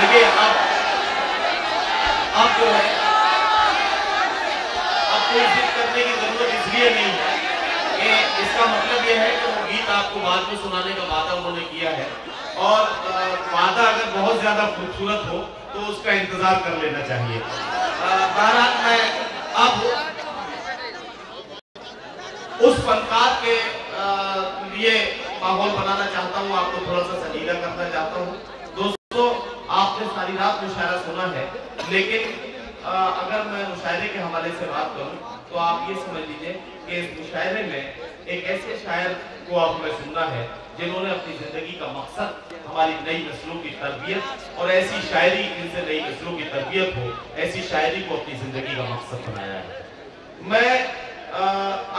دیکھیے اب اب جو ہے اب کوئی ضد کرنے کی ضرورت اس لیے نہیں ہے کہ اس کا مطلب یہ ہے کہ وہ گیت آپ کو بعد میں سنانے کا وعدہ انہوں نے کیا ہے۔ اور وعدہ اگر بہت زیادہ خوبصورت ہو تو اس کا انتظار کر لینا چاہیے۔ بہرحال میں اب اس فنکار کے لیے ماحول بنانا چاہتا ہوں۔ آپ کو تھوڑا سا سجیدہ کرنا چاہتا ہوں۔ دوستو آپ نے ساری رات مشاعرہ سنا ہے، لیکن اگر میں مشاعرے کے حوالے سے بات کروں، تو آپ یہ سمجھ لیجیے کہ اس مشاعرے میں ایک ایسے شاعر کو آپ میں سننا ہے، جنہوں نے اپنی زندگی کا مقصد ہماری نئی نسلوں کی تربیت، اور ایسی شاعری جن سے نئی نسلوں کی تربیت ہو، ایسی شاعری کو اپنی زندگی کا مقصد بنایا ہے۔ میں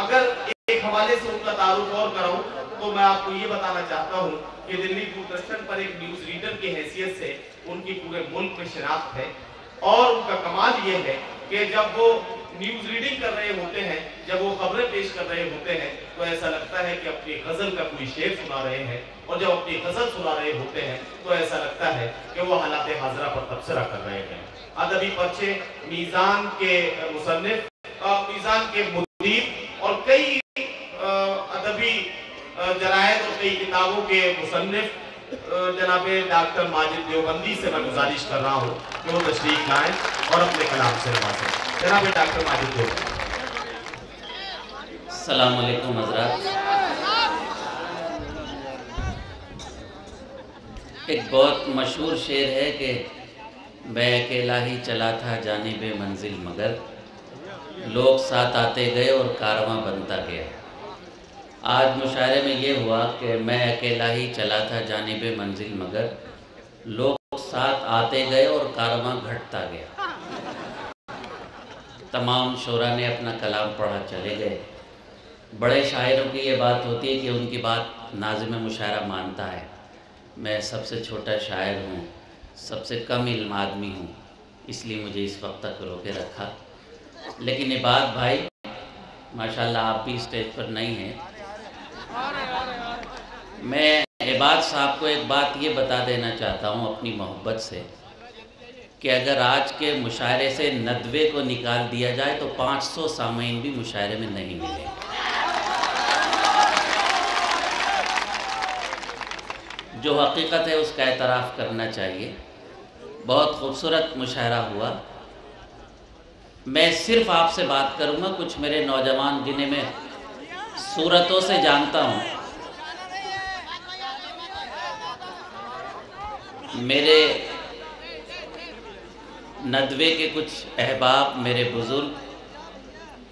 اگر ایک حوالے سے ان کا تعارف اور کراؤں، تو میں آپ کو یہ بتانا چاہتا ہوں کہ دلی دوردرشن پر ایک نیوز ریڈر کی حیثیت سے ان کی پورے ملک میں شناخت ہے اور ان کا کمال یہ ہے کہ جب وہ نیوز ریڈنگ کر رہے ہوتے ہیں، جب وہ خبریں پیش کر رہے ہوتے ہیں، تو ایسا لگتا ہے کہ اپنی غزل کا کوئی شعر سنا رہے ہیں اور جب اپنی غزل سنا رہے ہوتے ہیں، تو ایسا لگتا ہے کہ وہ حالات حاضرہ پر تبصرہ کر رہے ہیں۔ ادبی پرچے میزان کے مصنف، میزان کے مدیر اور کئی ادبی جرائد اور کئی کتابوں کے مصنف جناب ڈاکٹر ماجد دیوبندی سے میں گزارش کر رہا ہوں کہ وہ تشریف لائیں اور اپنے کلام سے نوازیں۔ جناب ڈاکٹر ماجد دیوبندی۔ السلام علیکم حضرات۔ ایک بہت مشہور شعر ہے کہ میں اکیلا ہی چلا تھا جانب منزل مگر، لوگ ساتھ آتے گئے اور کارواں بنتا گیا۔ آج مشاعرے میں یہ ہوا کہ میں اکیلا ہی چلا تھا جانب منزل مگر لوگ ساتھ آتے گئے اور کارواں گھٹتا گیا۔ تمام شعرا نے اپنا کلام پڑھا چلے گئے۔ بڑے شاعروں کی یہ بات ہوتی ہے کہ ان کی بات ناظم مشاعرہ مانتا ہے۔ میں سب سے چھوٹا شاعر ہوں، سب سے کم علم آدمی ہوں، اس لیے مجھے اس وقت تک روکے رکھا۔ لیکن عباد بھائی، ماشاءاللہ آپ بھی اسٹیج پر نہیں ہیں۔ میں عباد صاحب کو ایک بات یہ بتا دینا چاہتا ہوں اپنی محبت سے کہ اگر آج کے مشاعرے سے ندوے کو نکال دیا جائے تو پانچ سو سامعین بھی مشاعرے میں نہیں ملے جو حقیقت ہے اس کا اعتراف کرنا چاہیے۔ بہت خوبصورت مشاعرہ ہوا۔ میں صرف آپ سے بات کروں گا، کچھ میرے نوجوان جنہیں میں صورتوں سے جانتا ہوں۔ میرے ندوے کے کچھ احباب، میرے بزرگ،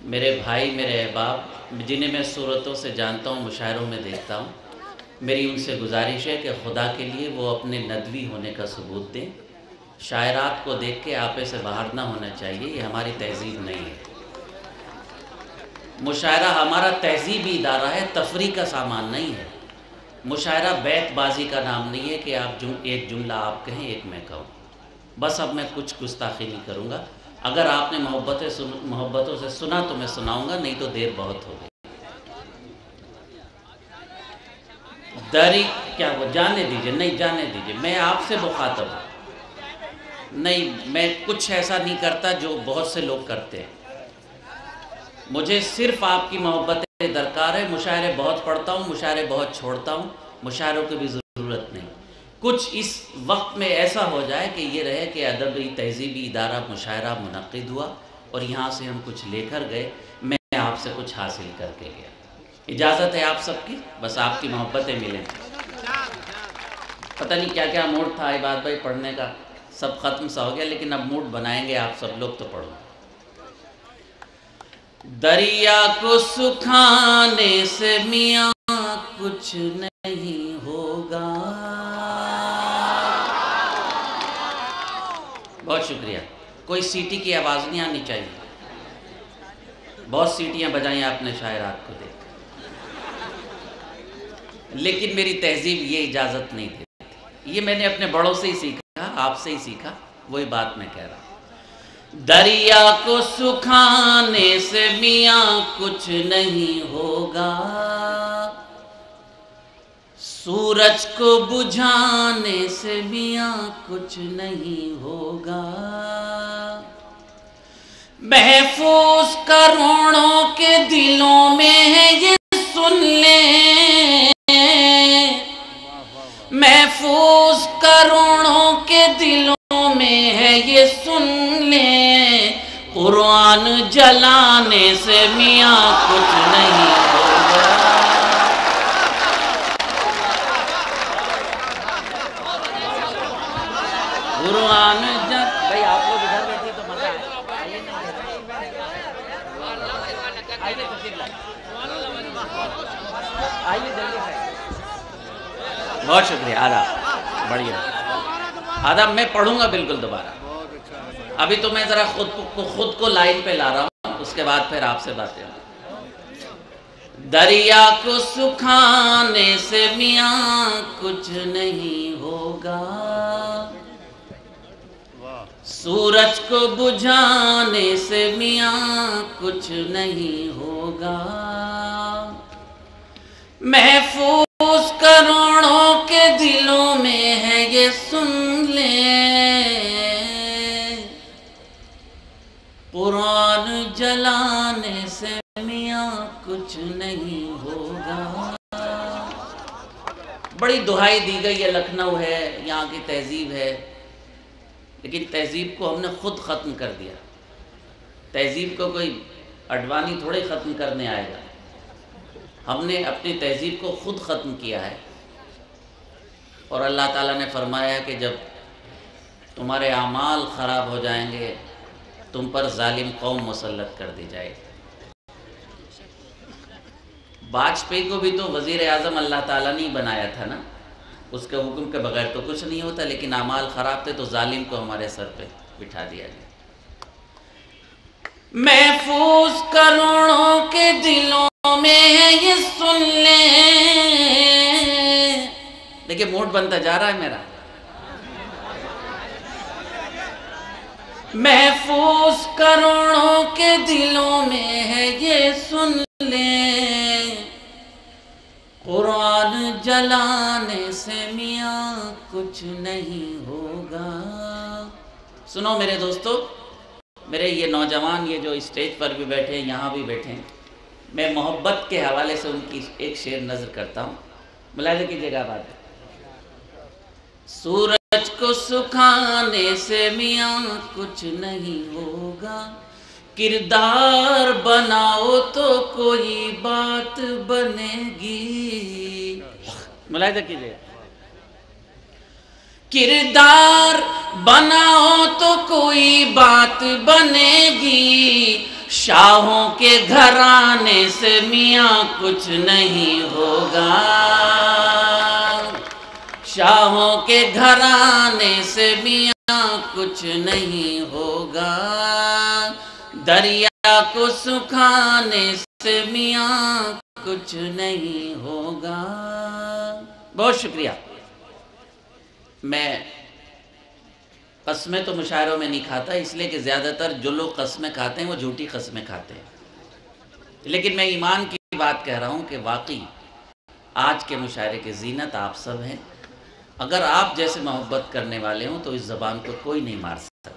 میرے بھائی، میرے احباب، جنہیں میں صورتوں سے جانتا ہوں، مشاعروں میں دیکھتا ہوں، میری ان سے گزارش ہے کہ خدا کے لیے وہ اپنے ندوی ہونے کا ثبوت دیں۔ شاعرات کو دیکھ کے آپے سے باہر نہ ہونا چاہیے، یہ ہماری تہذیب نہیں ہے۔ مشاعرہ ہمارا تہذیبی ادارہ ہے، تفریح کا سامان نہیں ہے۔ مشاعرہ بیت بازی کا نام نہیں ہے کہ آپ ایک جملہ آپ کہیں، ایک میں کہوں۔ بس اب میں کچھ گستاخی نہیں کروں گا۔ اگر آپ نے محبتیں محبتوں سے سنا تو میں سناؤں گا، نہیں تو دیر بہت ہو گئی۔ دری کیا وہ جانے دیجیے، نہیں جانے دیجیے۔ میں آپ سے مخاطب ہوں۔ نہیں، میں کچھ ایسا نہیں کرتا جو بہت سے لوگ کرتے ہیں۔ مجھے صرف آپ کی محبت درکار ہے مشاعرے بہت پڑھتا ہوں، مشاعرے بہت چھوڑتا ہوں، مشاعروں کی بھی ضرورت نہیں۔ کچھ اس وقت میں ایسا ہو جائے کہ یہ رہے کہ ادبی تہذیبی ادارہ، مشاعرہ منعقد ہوا اور یہاں سے ہم کچھ لے کر گئے۔ میں آپ سے کچھ حاصل کر کے گیا۔ اجازت ہے آپ سب کی؟ بس آپ کی محبتیں ملیں۔ پتہ نہیں کیا کیا موڈ تھا، عباد بھائی، پڑھنے کا سب ختم سا ہو گیا، لیکن اب موڈ بنائیں گے آپ سب لوگ تو پڑھو۔ دریا کو سکھانے سے میاں کچھ نہیں ہوگا۔ بہت شکریہ۔ کوئی سیٹی کی آواز نہیں آنی چاہیے۔ بہت سیٹیاں بجائیں آپ نے شاعرات کو دیکھ۔ لیکن میری تہذیب یہ اجازت نہیں دیتی۔ یہ میں نے اپنے بڑوں سے ہی سیکھا، آپ سے ہی سیکھا، وہی بات میں کہہ رہا دریا کو سکھانے سے میاں کچھ نہیں ہوگا۔ سورج کو بجھانے سے میاں کچھ نہیں ہوگا۔ محفوظ کروڑوں کے دلوں میں ہے یہ سن لیں محفوظ کروڑوں کے دلوں میں ہے یہ سن لیں قرآن جلانے سے میاں کچھ نہیں ہوگا۔ قرآن جل بھائی آپ لوگ ادھر بیٹھے تو مزہ آئے۔ آئیے جلدی بہت شکریہ آداب بڑھیا۔ آداب میں پڑھوں گا بالکل دوبارہ۔ ابھی تو میں ذرا خود کو خود کو لائن پہ لا رہا ہوں، اس کے بعد پھر آپ سے باتیں دریا کو سکھانے سے میاں کچھ نہیں ہوگا۔ سورج کو بجھانے سے میاں کچھ نہیں ہوگا۔ محفوظ کروڑوں کے دلوں میں ہے یہ سن جلانے سے میاں کچھ نہیں ہوگا۔ بڑی دہائی دی گئی ہے، لکھنؤ ہے، یہاں کی تہذیب ہے۔ لیکن تہذیب کو ہم نے خود ختم کر دیا۔ تہذیب کو کوئی اڈوانی تھوڑے ختم کرنے آئے گا۔ ہم نے اپنی تہذیب کو خود ختم کیا ہے۔ اور اللہ تعالیٰ نے فرمایا کہ جب تمہارے اعمال خراب ہو جائیں گے تم پر ظالم قوم مسلط کر دی جائے۔ گی واجپئی کو بھی تو وزیر اعظم اللہ تعالیٰ نے ہی بنایا تھا نا۔ اس کے حکم کے بغیر تو کچھ نہیں ہوتا، لیکن اعمال خراب تھے تو ظالم کو ہمارے سر پہ بٹھا دیا گیا محفوظ کروڑوں کے دلوں میں ہے یہ سن لیں۔ دیکھیں موڈ بنتا جا رہا ہے میرا۔ محفوظ کروڑوں کے دلوں میں ہے یہ سن لیں قرآن جلانے سے میاں کچھ نہیں ہوگا۔ سنو میرے دوستو، میرے یہ نوجوان یہ جو اسٹیج پر بھی بیٹھے ہیں، یہاں بھی بیٹھے ہیں، میں محبت کے حوالے سے ان کی ایک شعر نظر کرتا ہوں۔ ملاحظہ کیجیے گا بات سورج سچ کو سکھانے سے میاں کچھ نہیں ہوگا۔ کردار بناؤ تو کوئی بات بنے گی ملاحظہ کیجیے۔ کردار بناؤ تو کوئی بات بنے گی شاہوں کے گھرانے سے میاں کچھ نہیں ہوگا۔ شاہوں کے گھرانے سے میاں کچھ نہیں ہوگا۔ دریا کو سکھانے سے میاں کچھ نہیں ہوگا۔ بہت شکریہ۔ میں قسمیں تو مشاعروں میں نہیں کھاتا، اس لیے کہ زیادہ تر جو لوگ قسمیں کھاتے ہیں وہ جھوٹی قسمیں کھاتے ہیں۔ لیکن میں ایمان کی بات کہہ رہا ہوں کہ واقعی آج کے مشاعرے کی زینت آپ سب ہیں۔ اگر آپ جیسے محبت کرنے والے ہوں تو اس زبان کو کوئی نہیں مار سکتا۔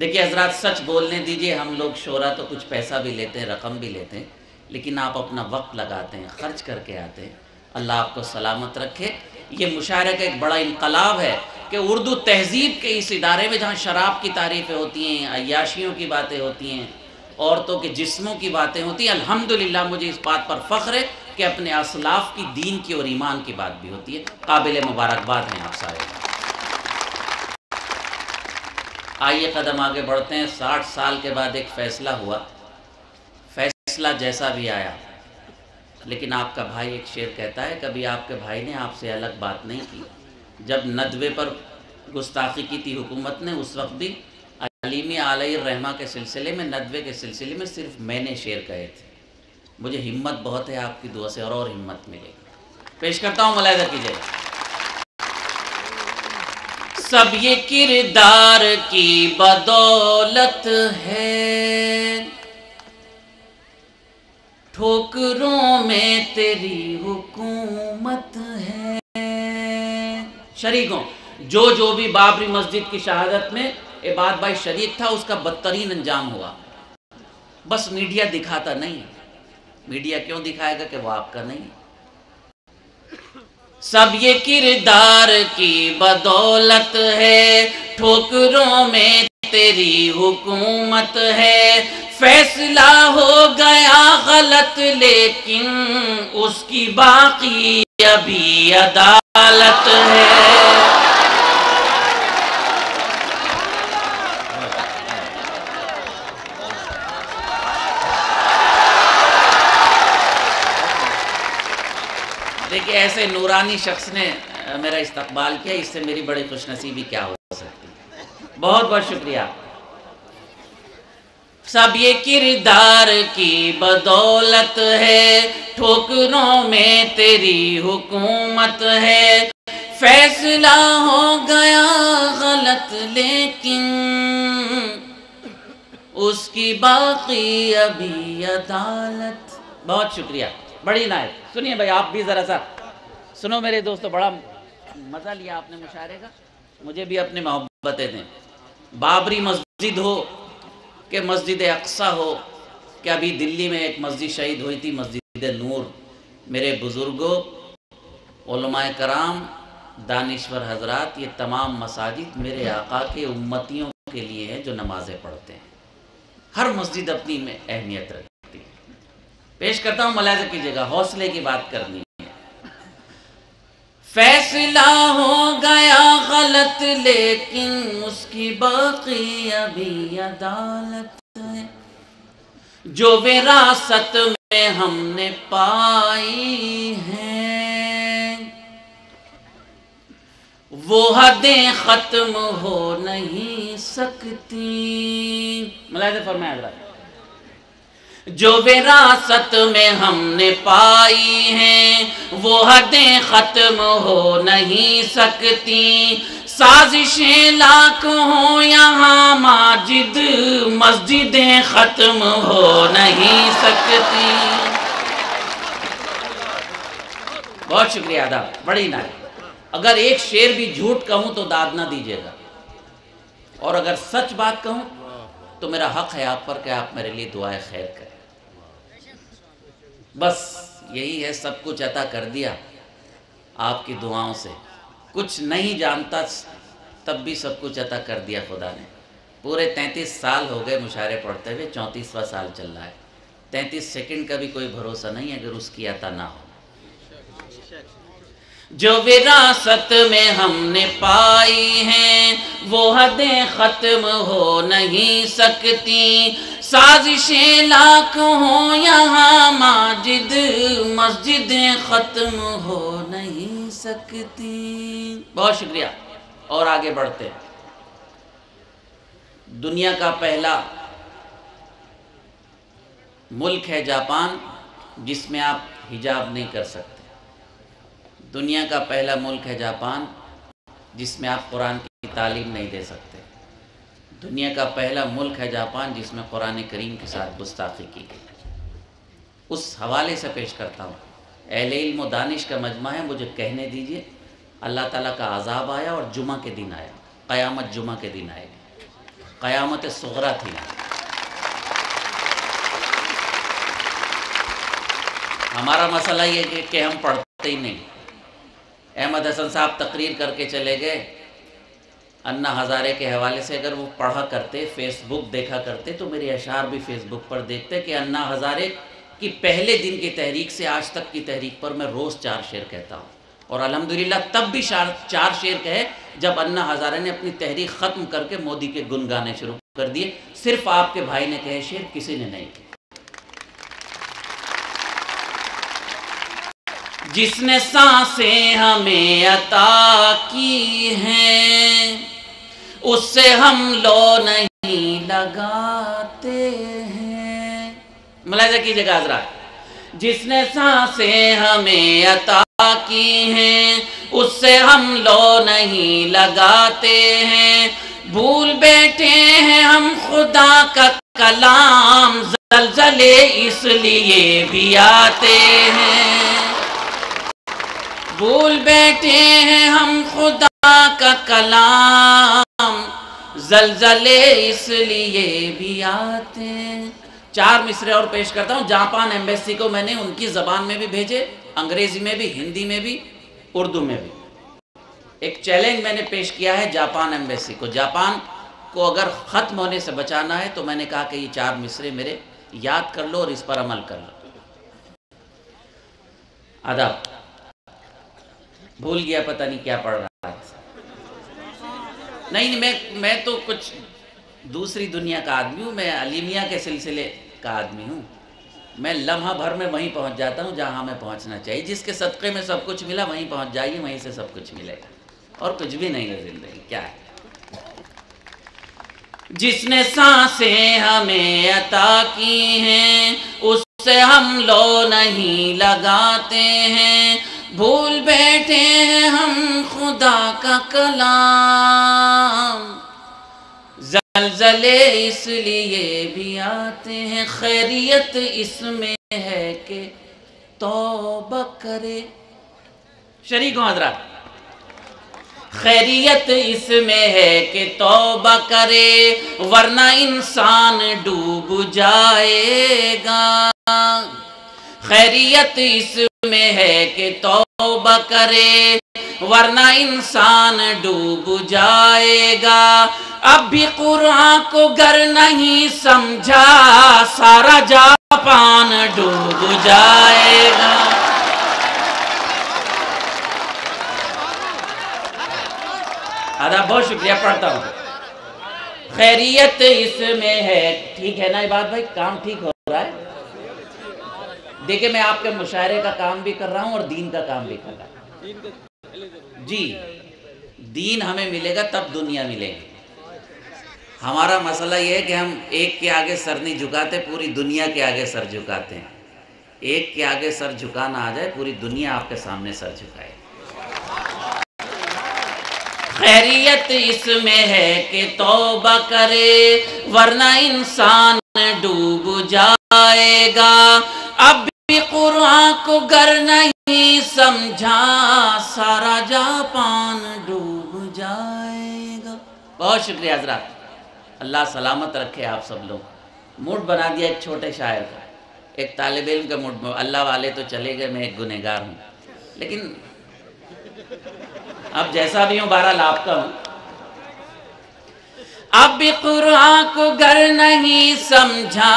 دیکھیے حضرات، سچ بولنے دیجیے، ہم لوگ شعرا تو کچھ پیسہ بھی لیتے ہیں، رقم بھی لیتے ہیں، لیکن آپ اپنا وقت لگاتے ہیں، خرچ کر کے آتے ہیں۔ اللہ آپ کو سلامت رکھے۔ یہ مشاعرے کا ایک بڑا انقلاب ہے کہ اردو تہذیب کے اس ادارے میں جہاں شراب کی تعریفیں ہوتی ہیں، عیاشیوں کی باتیں ہوتی ہیں، عورتوں کے جسموں کی باتیں ہوتی ہیں، الحمدللہ مجھے اس بات پر فخر ہے کہ اپنے اسلاف کی دین کی اور ایمان کی بات بھی ہوتی ہے۔ قابل مبارکباد ہیں آپ سارے۔ آئیے قدم آگے بڑھتے ہیں۔ ساٹھ سال کے بعد ایک فیصلہ ہوا۔ فیصلہ جیسا بھی آیا۔ لیکن آپ کا بھائی ایک شعر کہتا ہے، کبھی آپ کے بھائی نے آپ سے الگ بات نہیں کی۔ جب ندوے پر گستاخی کی تھی حکومت نے، اس وقت بھی علیمی علیہ الرحمہ کے سلسلے میں، ندوے کے سلسلے میں صرف میں نے شعر کہے تھے۔ مجھے ہمت بہت ہے آپ کی دعا سے اور اور ہمت ملے گی۔ پیش کرتا ہوں ملاحظہ کیجیے سب یہ کردار کی بدولت ہے۔ ٹھوکروں میں تیری حکومت شریک ہوں جو جو بھی بابری مسجد کی شہادت میں عباد بھائی شریک تھا، اس کا بدترین انجام ہوا۔ بس میڈیا دکھاتا نہیں۔ میڈیا کیوں دکھائے گا کہ وہ آپ کا نہیں سب یہ کردار کی بدولت ہے، ٹھوکروں میں تیری حکومت ہے۔ فیصلہ ہو گیا غلط، لیکن اس کی باقی ابھی عدالت ہے۔ ایسے نورانی شخص نے میرا استقبال کیا، اس سے میری بڑی خوش نصیبی کیا ہو سکتی؟ بہت بہت شکریہ۔ سب یہ کردار کی بدولت ہے ٹھوکروں میں تیری حکومت ہے۔ فیصلہ ہو گیا غلط، لیکن اس کی باقی ابھی عدالت۔ بہت شکریہ۔ بڑی نائب۔ سنیے بھائی، آپ بھی ذرا سا سنو میرے دوستو، بڑا مزہ لیا آپ نے مشاعرے کا۔ مجھے بھی اپنی محبتیں دیں۔ بابری مسجد ہو کہ مسجد اقصا ہو کہ ابھی دلی میں ایک مسجد شہید ہوئی تھی، مسجد نور۔ میرے بزرگوں، علماء کرام، دانشور حضرات، یہ تمام مساجد میرے آقا کے امتیوں کے لیے ہیں جو نمازیں پڑھتے ہیں۔ ہر مسجد اپنی میں اہمیت رکھتی ہے۔ پیش کرتا ہوں ملاحظہ کیجیے گا حوصلے کی بات کرنی ہے۔ فیصلہ ہو گیا غلط، لیکن اس کی باقی ابھی عدالت ہے۔ جو وراثت میں ہم نے پائی ہیں وہ حدیں ختم ہو نہیں سکتی۔ ملاحظہ فرمایا حضرات جو وراثت میں ہم نے پائی ہیں، وہ حدیں ختم ہو نہیں سکتی۔ سازشیں لاکھ ہوں یہاں، ماجد، مسجدیں ختم ہو نہیں سکتی۔ بہت شکریہ ادا، بڑی نہ اگر ایک شیر بھی جھوٹ کہوں تو داد نہ دیجیے گا۔ اور اگر سچ بات کہوں تو میرا حق ہے آپ پر کہ آپ میرے لیے دعائیں خیر کریں۔ بس یہی ہے سب کچھ عطا کر دیا آپ کی دعاؤں سے۔ کچھ نہیں جانتا، تب بھی سب کچھ عطا کر دیا خدا نے۔ پورے تینتیس سال ہو گئے مشاعرے پڑھتے ہوئے، چونتیسواں سال چل رہا ہے۔ تینتیس سیکنڈ کا بھی کوئی بھروسہ نہیں اگر اس کی عطا نہ ہو۔ جو وراثت میں ہم نے پائی ہیں، وہ حدیں ختم ہو نہیں سکتی۔ سازشیں لاکھ ہوں یہاں ماجد، مسجدیں ختم ہو نہیں سکتی۔ بہت شکریہ۔ اور آگے بڑھتے دنیا کا پہلا ملک ہے جاپان، جس میں آپ حجاب نہیں کر سکتے۔ دنیا کا پہلا ملک ہے جاپان، جس میں آپ قرآن کی تعلیم نہیں دے سکتے۔ دنیا کا پہلا ملک ہے جاپان، جس میں قرآن کریم کے ساتھ گستاخی کی گئی۔ اس حوالے سے پیش کرتا ہوں۔ اہل علم و دانش کا مجمع ہے، مجھے کہنے دیجیے، اللہ تعالیٰ کا عذاب آیا اور جمعہ کے دن آیا۔ قیامت جمعہ کے دن آئے گی۔ قیامت صغرا تھی۔ ہمارا مسئلہ یہ کہ ہم پڑھتے ہی نہیں۔ احمد حسن صاحب تقریر کر کے چلے گئے۔ انا ہزارے کے حوالے سے اگر وہ پڑھا کرتے فیس بک دیکھا کرتے، تو میرے اشعار بھی فیس بک پر دیکھتے کہ انا ہزارے کی پہلے دن کی تحریک سے آج تک کی تحریک پر میں روز چار شعر کہتا ہوں۔ اور الحمدللہ تب بھی چار شعر کہے جب انا ہزارے نے اپنی تحریک ختم کر کے مودی کے گن گانے شروع کر دیے۔ صرف آپ کے بھائی نے کہے، شعر کسی نے نہیں کہے۔ جس نے سانسیں ہمیں عطا کی ہیں اس سے ہم لو نہیں لگاتے ہیں۔ ملاحظہ کیجیے گا حضرات۔ جس نے سانسیں ہمیں عطا کی ہیں، اس سے ہم لو نہیں لگاتے ہیں۔ بھول بیٹھے ہیں ہم خدا کا کلام، زلزلے اس لیے بھی آتے ہیں۔ بھول بیٹھے ہیں ہم خدا کا کلام۔ زلزلے اس لیے بھی آتے ہیں۔ چار مصرے اور پیش کرتا ہوں۔ جاپان ایمبیسی کو میں نے ان کی زبان میں بھی بھیجے، انگریزی میں بھی، ہندی میں بھی، اردو میں بھی۔ ایک چیلنج میں نے پیش کیا ہے جاپان ایمبیسی کو۔ جاپان کو اگر ختم ہونے سے بچانا ہے تو میں نے کہا کہ یہ چار مصرے میرے یاد کر لو اور اس پر عمل کر لو۔ آداب، بھول گیا، پتہ نہیں کیا پڑھ رہا۔ نہیں میں میں تو کچھ دوسری دنیا کا آدمی ہوں، میں علیمیہ کے سلسلے کا آدمی ہوں۔ میں لمحہ بھر میں وہیں پہنچ جاتا ہوں جہاں ہمیں پہنچنا چاہیے۔ جس کے صدقے میں سب کچھ ملا، وہیں پہنچ جائیے، وہیں سے سب کچھ ملے گا۔ اور کچھ بھی نہیں ہے زندگی، کیا ہے؟ جس نے سانسیں ہمیں عطا کی ہیں، اس سے ہم لو نہیں لگاتے ہیں۔ بھول بیٹھے ہیں ہم خدا کا کلام۔ زلزلے اس لیے بھی آتے ہیں، خیریت اس میں ہے کہ توبہ کرے۔ شریک ہوں حضرات، خیریت اس میں ہے کہ توبہ کرے، ورنہ انسان ڈوب جائے گا۔ خیریت اس میں ہے کہ توبہ کرے، ورنہ انسان ڈوب جائے گا۔ اب بھی قرآن کو گر نہیں سمجھا، سارا جاپان ڈوب جائے گا۔ آدھا، بہت شکریہ، پڑھتا ہوں۔ خیریت اس میں ہے۔ ٹھیک ہے نا بات بھائی؟ کام ٹھیک ہو رہا ہے۔ دیکھیں، میں آپ کے مشاعرے کا کام بھی کر رہا ہوں اور دین کا کام بھی کر رہا ہوں۔ جی دین ہمیں ملے گا تب دنیا ملے گی۔ ہمارا مسئلہ یہ ہے کہ ہم ایک کے آگے سر نہیں جھکاتے، پوری دنیا کے آگے سر جھکاتے ہیں۔ ایک کے آگے سر جھکانا آ جائے، پوری دنیا آپ کے سامنے سر جھکائے۔ خیریت اس میں ہے کہ توبہ کرے، ورنہ انسان ڈوب جائے گا۔ اب بھی قرآن کو گر نہیں سمجھا، سارا جاپان ڈوب جائے گا۔ بہت شکریہ حضرات۔ اللہ سلامت رکھے آپ سب لوگ۔ موڈ بنا دیا ایک چھوٹے شاعر کا۔ ایک طالب علم کا موڈ۔ اللہ والے تو چلے گئے، میں ایک گنہگار ہوں۔ لیکن اب جیسا بھی ہوں بہرحال آپ کا ہوں۔ اب بھی قرآن کو گر نہیں سمجھا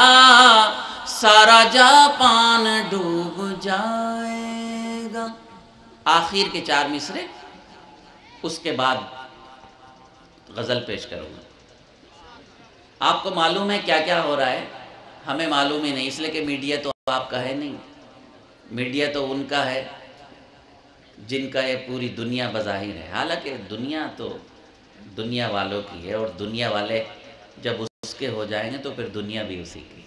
سارا جاپان ڈوب جائے گا۔ آخر کے چار مصرے، اس کے بعد غزل پیش کروں گا۔ آپ کو معلوم ہے کیا کیا ہو رہا ہے؟ ہمیں معلوم ہی نہیں، اس لیے کہ میڈیا تو آپ کا ہے نہیں۔ میڈیا تو ان کا ہے جن کا یہ پوری دنیا بظاہر ہے۔ حالانکہ دنیا تو دنیا والوں کی ہے اور دنیا والے جب اس کے ہو جائیں گے تو پھر دنیا بھی اسی کی ہے۔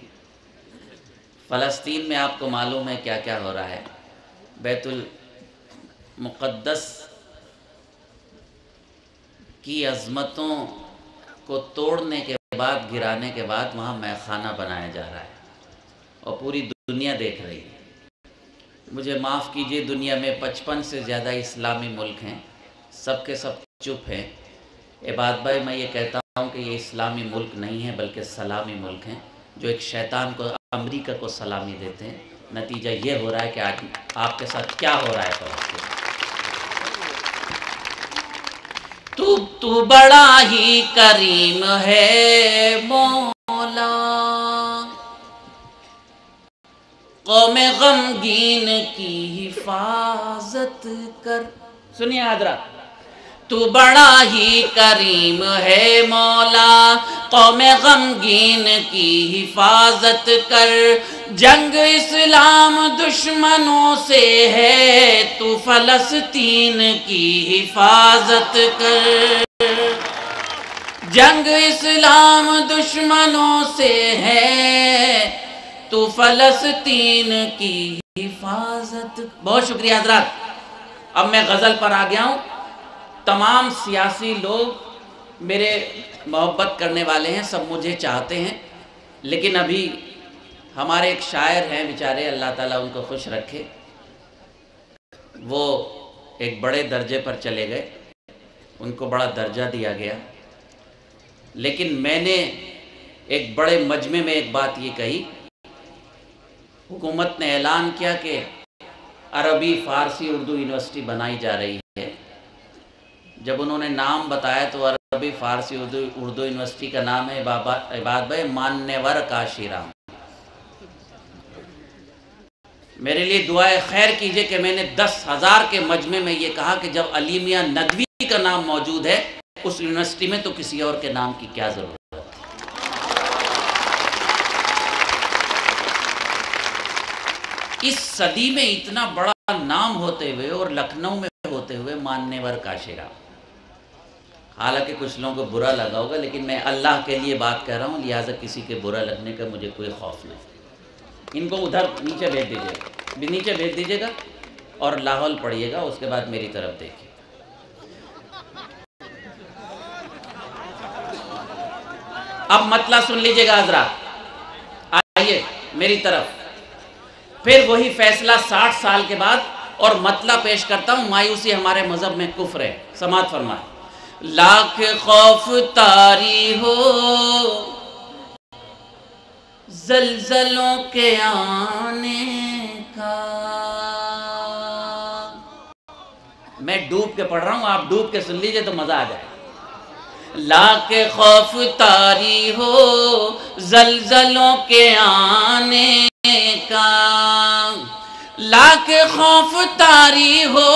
فلسطین میں آپ کو معلوم ہے کیا کیا ہو رہا ہے۔ بیت المقدس کی عظمتوں کو توڑنے کے بعد، گرانے کے بعد وہاں میخانہ بنایا جا رہا ہے اور پوری دنیا دیکھ رہی ہے۔ مجھے معاف کیجیے، دنیا میں پچپن سے زیادہ اسلامی ملک ہیں، سب کے سب چپ ہیں۔ عباد بھائی، میں یہ کہتا ہوں کہ یہ اسلامی ملک نہیں ہے بلکہ سلامی ملک ہیں۔ جو ایک شیطان کو امریکہ کو سلامی دیتے ہیں، نتیجہ یہ ہو رہا ہے کہ آج آپ کے ساتھ کیا ہو رہا ہے تو تو بڑا ہی کریم ہے مولا۔ قوم غمگین کی حفاظت کر۔ سنیے حضرات تو بڑا ہی کریم ہے مولا۔ قوم غمگین کی حفاظت کر۔ جنگ اسلام دشمنوں سے ہے۔ تو فلسطین کی حفاظت کر۔ جنگ اسلام دشمنوں سے ہے۔ تو فلسطین کی حفاظت۔ بہت شکریہ حضرات۔ اب میں غزل پر آ گیا ہوں۔ تمام سیاسی لوگ میرے محبت کرنے والے ہیں، سب مجھے چاہتے ہیں۔ لیکن ابھی ہمارے ایک شاعر ہیں بیچارے، اللہ تعالیٰ ان کو خوش رکھے۔ وہ ایک بڑے درجے پر چلے گئے۔ ان کو بڑا درجہ دیا گیا۔ لیکن میں نے ایک بڑے مجمع میں ایک بات یہ کہی۔ حکومت نے اعلان کیا کہ عربی، فارسی، اردو یونیورسٹی بنائی جا رہی ہے۔ جب انہوں نے نام بتایا تو عربی، فارسی، اردو اردو یونیورسٹی کا نام ہے عباد بھائی مانور کاشی رام۔ میرے لیے دعائے خیر کیجیے کہ میں نے دس ہزار کے مجمع میں یہ کہا کہ جب علیمیہ ندوی کا نام موجود ہے اس یونیورسٹی میں تو کسی اور کے نام کی کیا ضرورت؟ اس صدی میں اتنا بڑا نام ہوتے ہوئے اور لکھنؤ میں ہوتے ہوئے ماننے ور کاشرہ حالانکہ کچھ لوگوں کو برا لگا ہوگا، لیکن میں اللہ کے لیے بات کر رہا ہوں، لہٰذا کسی کے برا لگنے کا مجھے کوئی خوف نہیں۔ ان کو ادھر نیچے بھیج دیجیے گا نیچے بھیج دیجیے گا اور لاہور پڑھیے گا، اس کے بعد میری طرف دیکھیے۔ اب مطلب سن لیجیے گا حضرات۔ آئیے میری طرف۔ پھر وہی فیصلہ ساٹھ سال کے بعد اور مطلب پیش کرتا ہوں، مایوسی ہمارے مذہب میں کفر ہے، سماعت فرمائے۔ لاکھ خوف تاری ہو۔ زلزلوں کے آنے کا۔ میں ڈوب کے پڑھ رہا ہوں، آپ ڈوب کے سن لیجیے تو مزہ آ جائے۔ لاکھ خوف تاری ہو، زلزلوں کے آنے کا۔ لاکھ خوف تاری ہو،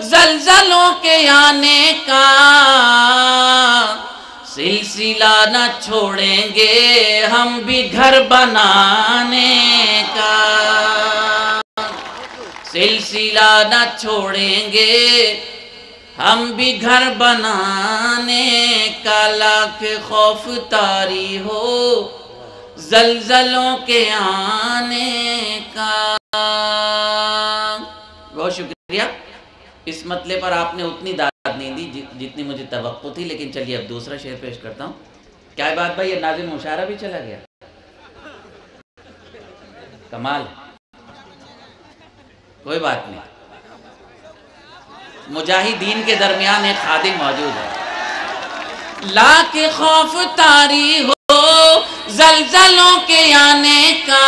زلزلوں کے آنے کا سلسلہ نہ چھوڑیں گے ہم بھی گھر بنانے کا سلسلہ نہ چھوڑیں گے ہم بھی گھر بنانے کا لاکھ خوف تاری ہو زلزلوں کے آنے کا۔ بہت شکریہ۔ اس مطلب پر آپ نے اتنی داد نہیں دی جی- جتنی مجھے توقع تھی، لیکن چلیے اب دوسرا شعر پیش کرتا ہوں۔ کیا بات بھائی، یہ ناظم مشاعرہ بھی چلا گیا؟ کمال۔ کوئی بات نہیں۔ مجاہدین کے درمیان ایک خادم موجود ہے۔ لاکھ خوف تاری ہو زلزلوں کے آنے کا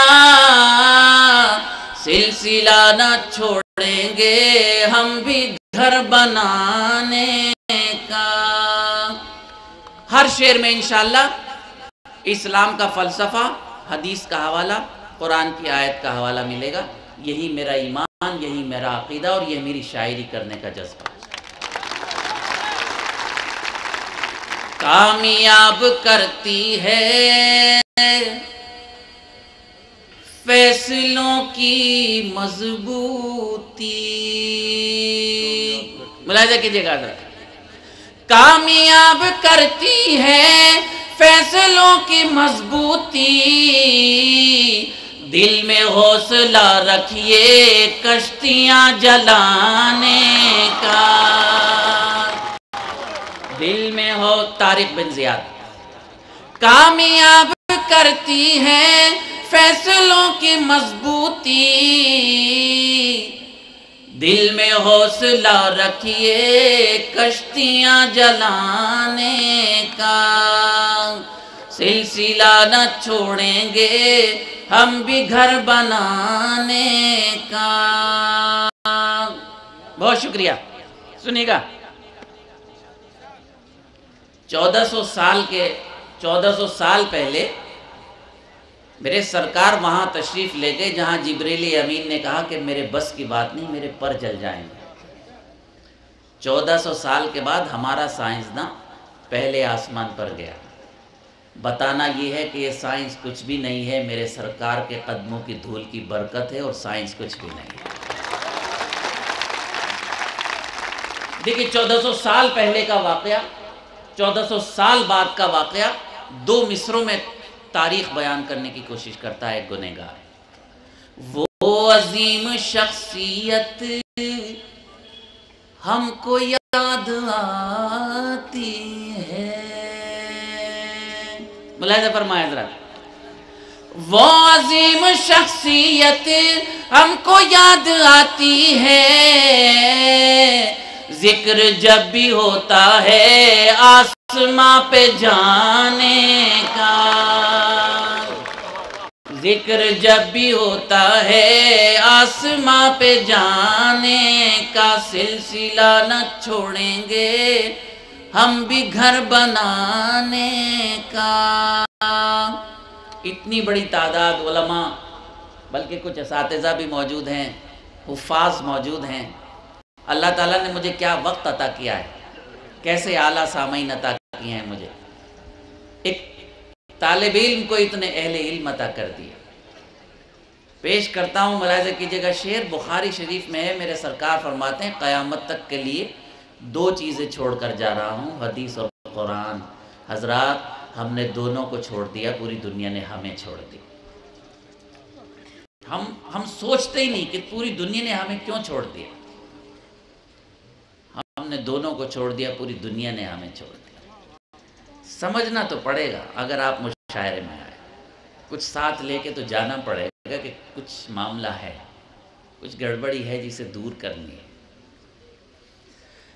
سلسلہ نہ چھوڑیں گے ہم بھی گھر بنانے کا۔ ہر شعر میں انشاءاللہ اسلام کا فلسفہ، حدیث کا حوالہ، قرآن کی آیت کا حوالہ ملے گا۔ یہی میرا ایمان، یہی میرا عقیدہ اور یہ میری شاعری کرنے کا جذبہ۔ کامیاب کرتی ہے۔ فیصلوں کی مضبوطی۔ ملاحظہ کیجیے گا۔ کامیاب کرتی ہے فیصلوں کی مضبوطی۔ دل میں حوصلہ رکھیے کشتیاں جلانے کا۔ دل میں ہو تاریخ بن زیاد۔ کامیاب کرتی ہے فیصلوں کی مضبوطی۔ دل میں حوصلہ رکھیے کشتیاں جلانے کا۔ سلسلہ نہ چھوڑیں گے ہم بھی گھر بنانے کا۔ بہت شکریہ۔ سنیے گا۔ چودہ سو سال کے چودہ سو سال پہلے میرے سرکار وہاں تشریف لے گئے، جہاں جبریلی امین نے کہا کہ میرے بس کی بات نہیں، میرے پر جل جائیں گے۔ چودہ سو سال کے بعد ہمارا سائنسداں پہلے آسمان پر گیا۔ بتانا یہ ہے کہ یہ سائنس کچھ بھی نہیں ہے، میرے سرکار کے قدموں کی دھول کی برکت ہے اور سائنس کچھ بھی نہیں ہے۔ دیکھیں چودہ سو سال پہلے کا واقعہ چودہ سو سال بعد کا واقعہ دو مصروں میں تاریخ بیان کرنے کی کوشش کرتا ہے گنہگار۔ وہ عظیم شخصیت ہم کو یاد آتی ہے۔ ملاحظہ فرمائے ذرا وہ عظیم شخصیت ہم کو یاد آتی ہے۔ ذکر جب بھی ہوتا ہے، آسماں پہ جانے کا۔ ذکر جب بھی ہوتا ہے، آسماں پہ جانے کا سلسلہ نہ چھوڑیں گے۔ ہم بھی گھر بنانے کا۔ اتنی بڑی تعداد علماء، بلکہ کچھ اساتذہ بھی موجود ہیں، حفاظ موجود ہیں۔ اللہ تعالیٰ نے مجھے کیا وقت عطا کیا ہے؟ کیسے اعلیٰ سامعین عطا کیے ہیں مجھے؟ ایک طالب علم کو اتنے اہل علم عطا کر دیا۔ پیش کرتا ہوں، ملاحظہ کیجیے گا شعر بخاری شریف میں ہے، میرے سرکار فرماتے ہیں، قیامت تک کے لیے دو چیزیں چھوڑ کر جا رہا ہوں، حدیث اور قرآن۔ حضرات، ہم نے دونوں کو چھوڑ دیا، پوری دنیا نے ہمیں چھوڑ دی۔ ہم ہم سوچتے ہی نہیں کہ پوری دنیا نے ہمیں کیوں چھوڑ دیا؟ ہم نے دونوں کو چھوڑ دیا، پوری دنیا نے ہمیں چھوڑ دیا۔ سمجھنا تو پڑے گا اگر آپ مشاعرے میں آئے۔ کچھ ساتھ لے کے تو جانا پڑے گا کہ کچھ معاملہ ہے، کچھ گڑبڑی ہے جسے دور کرنی ہے۔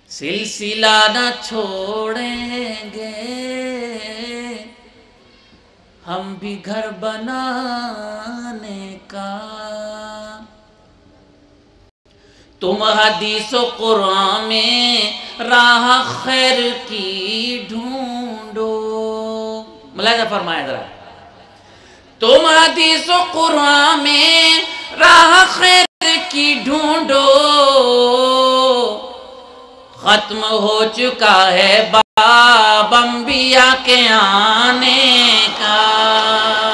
سلسلہ نہ چھوڑیں گے۔ ہم بھی گھر بنانے کا تم حدیث و قرآن میں راہ خیر کی ڈھونڈو۔ ملاحظہ فرمائے ذرا۔ تم حدیث و قرآن میں راہ خیر کی ڈھونڈو۔ ختم ہو چکا ہے باب انبیاء کے آنے کا۔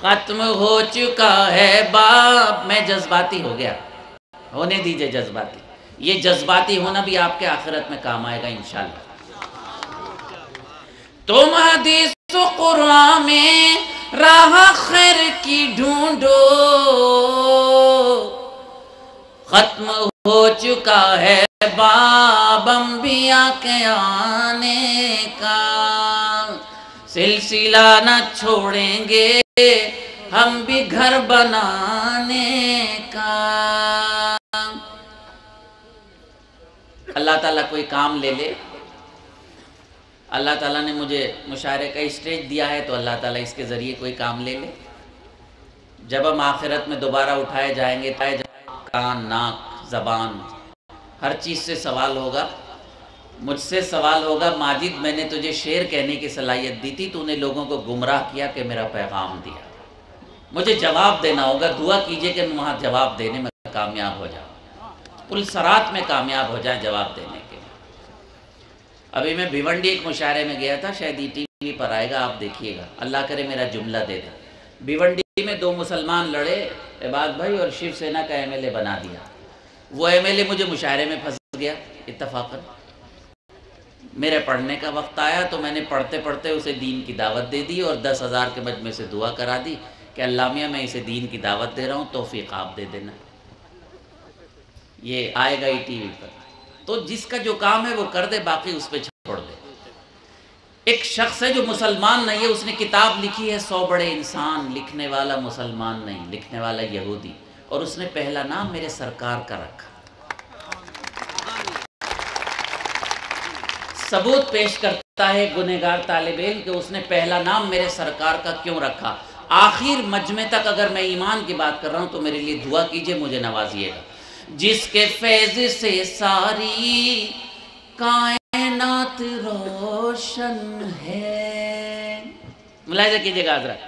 ختم ہو چکا ہے باب میں جذباتی ہو گیا۔ ہونے دیجیے جذباتی۔ یہ جذباتی ہونا بھی آپ کے آخرت میں کام آئے گا انشاءاللہ۔ تم حدیث و قرآن میں راہ خیر کی ڈھونڈو۔ ختم ہو چکا ہے باب انبیاء کے آنے کا۔ سلسلہ نہ چھوڑیں گے۔ ہم بھی گھر بنانے کا۔ اللہ تعالیٰ کوئی کام لے لے۔ اللہ تعالیٰ نے مجھے مشاعرے کا اسٹیج دیا ہے تو اللہ تعالیٰ اس کے ذریعے کوئی کام لے لے۔ جب ہم آخرت میں دوبارہ اٹھائے جائیں گے کان، ناک، زبان، ہر چیز سے سوال ہوگا۔ مجھ سے سوال ہوگا، ماجد، میں نے تجھے شعر کہنے کی صلاحیت دی تھی، تو نے لوگوں کو گمراہ کیا کہ میرا پیغام دیا۔ مجھے جواب دینا ہوگا، دعا کیجیے کہ میں وہاں جواب دینے میں کامیاب ہو جاؤں۔ پلسرات میں کامیاب ہو جائیں جواب دینے کے ابھی میں بھیونڈی ایک مشاعرے میں گیا تھا، شاید ای ٹی وی پر آئے گا، آپ دیکھیے گا۔ اللہ کرے میرا جملہ دے دے۔ بھیونڈی میں دو مسلمان لڑے، عباد بھائی اور شیو سینا کا ایم ایل اے بنا دیا۔ وہ ایم ایل اے مجھے مشاعرے میں پھنس گیا، اتفاقاً۔ میرے پڑھنے کا وقت آیا تو میں نے پڑھتے پڑھتے اسے دین کی دعوت دے دی اور دس ہزار کے مجمع سے دعا کرا دی کہ اللہ میاں میں اسے دین کی دعوت دے رہا ہوں، توفیق آپ دے دینا۔ یہ آئے گا ای ٹی وی پر۔ تو جس کا جو کام ہے وہ کر دے، باقی اس پہ چھوڑ دے۔ ایک شخص ہے جو مسلمان نہیں ہے، اس نے کتاب لکھی ہے، سو بڑے انسان، لکھنے والا مسلمان نہیں، لکھنے والا یہودی۔ اور اس نے پہلا نام میرے سرکار کا رکھا۔ ثبوت پیش کرتا ہے گنہگار طالب علم کہ اس نے پہلا نام میرے سرکار کا کیوں رکھا؟ آخر مجمع تک اگر میں ایمان کی بات کر رہا ہوں تو میرے لیے دعا کیجیے، مجھے نوازیے گا۔ جس کے فیض سے ساری کائنات روشن ہے۔ ملاحظہ کیجیے گا حضرت۔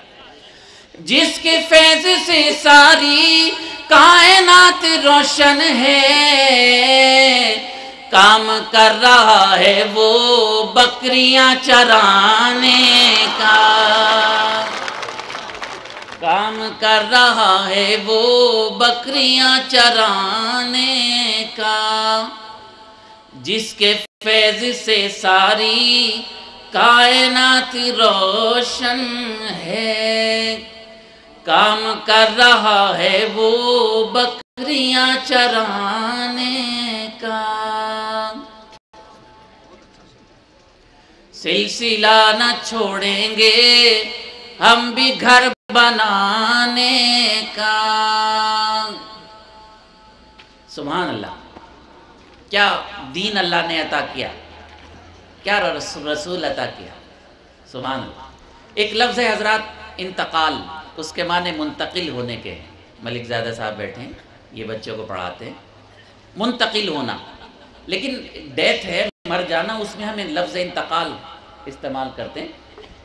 جس کے فیض سے ساری کائنات روشن ہے کام کر رہا ہے وہ بکریاں چرانے کا۔ کام کر رہا ہے وہ بکریاں چرانے کا۔ جس کے فیض سے ساری کائنات روشن ہے۔ کام کر رہا ہے وہ بکریاں چرانے کا۔ سلسلہ نہ چھوڑیں گے ہم بھی گھر بنانے کا۔ سبحان اللہ۔ کیا دین اللہ نے عطا کیا؟ کیا رسول عطا کیا؟ سبحان اللہ۔ ایک لفظ ہے حضرات انتقال، اس کے معنی منتقل ہونے کے۔ ہیں ملک زیادہ صاحب بیٹھے ہیں۔ یہ بچوں کو پڑھاتے ہیں۔ منتقل ہونا۔ لیکن ڈیتھ ہے، مر جانا، اس میں ہمیں لفظ انتقال استعمال کرتے ہیں۔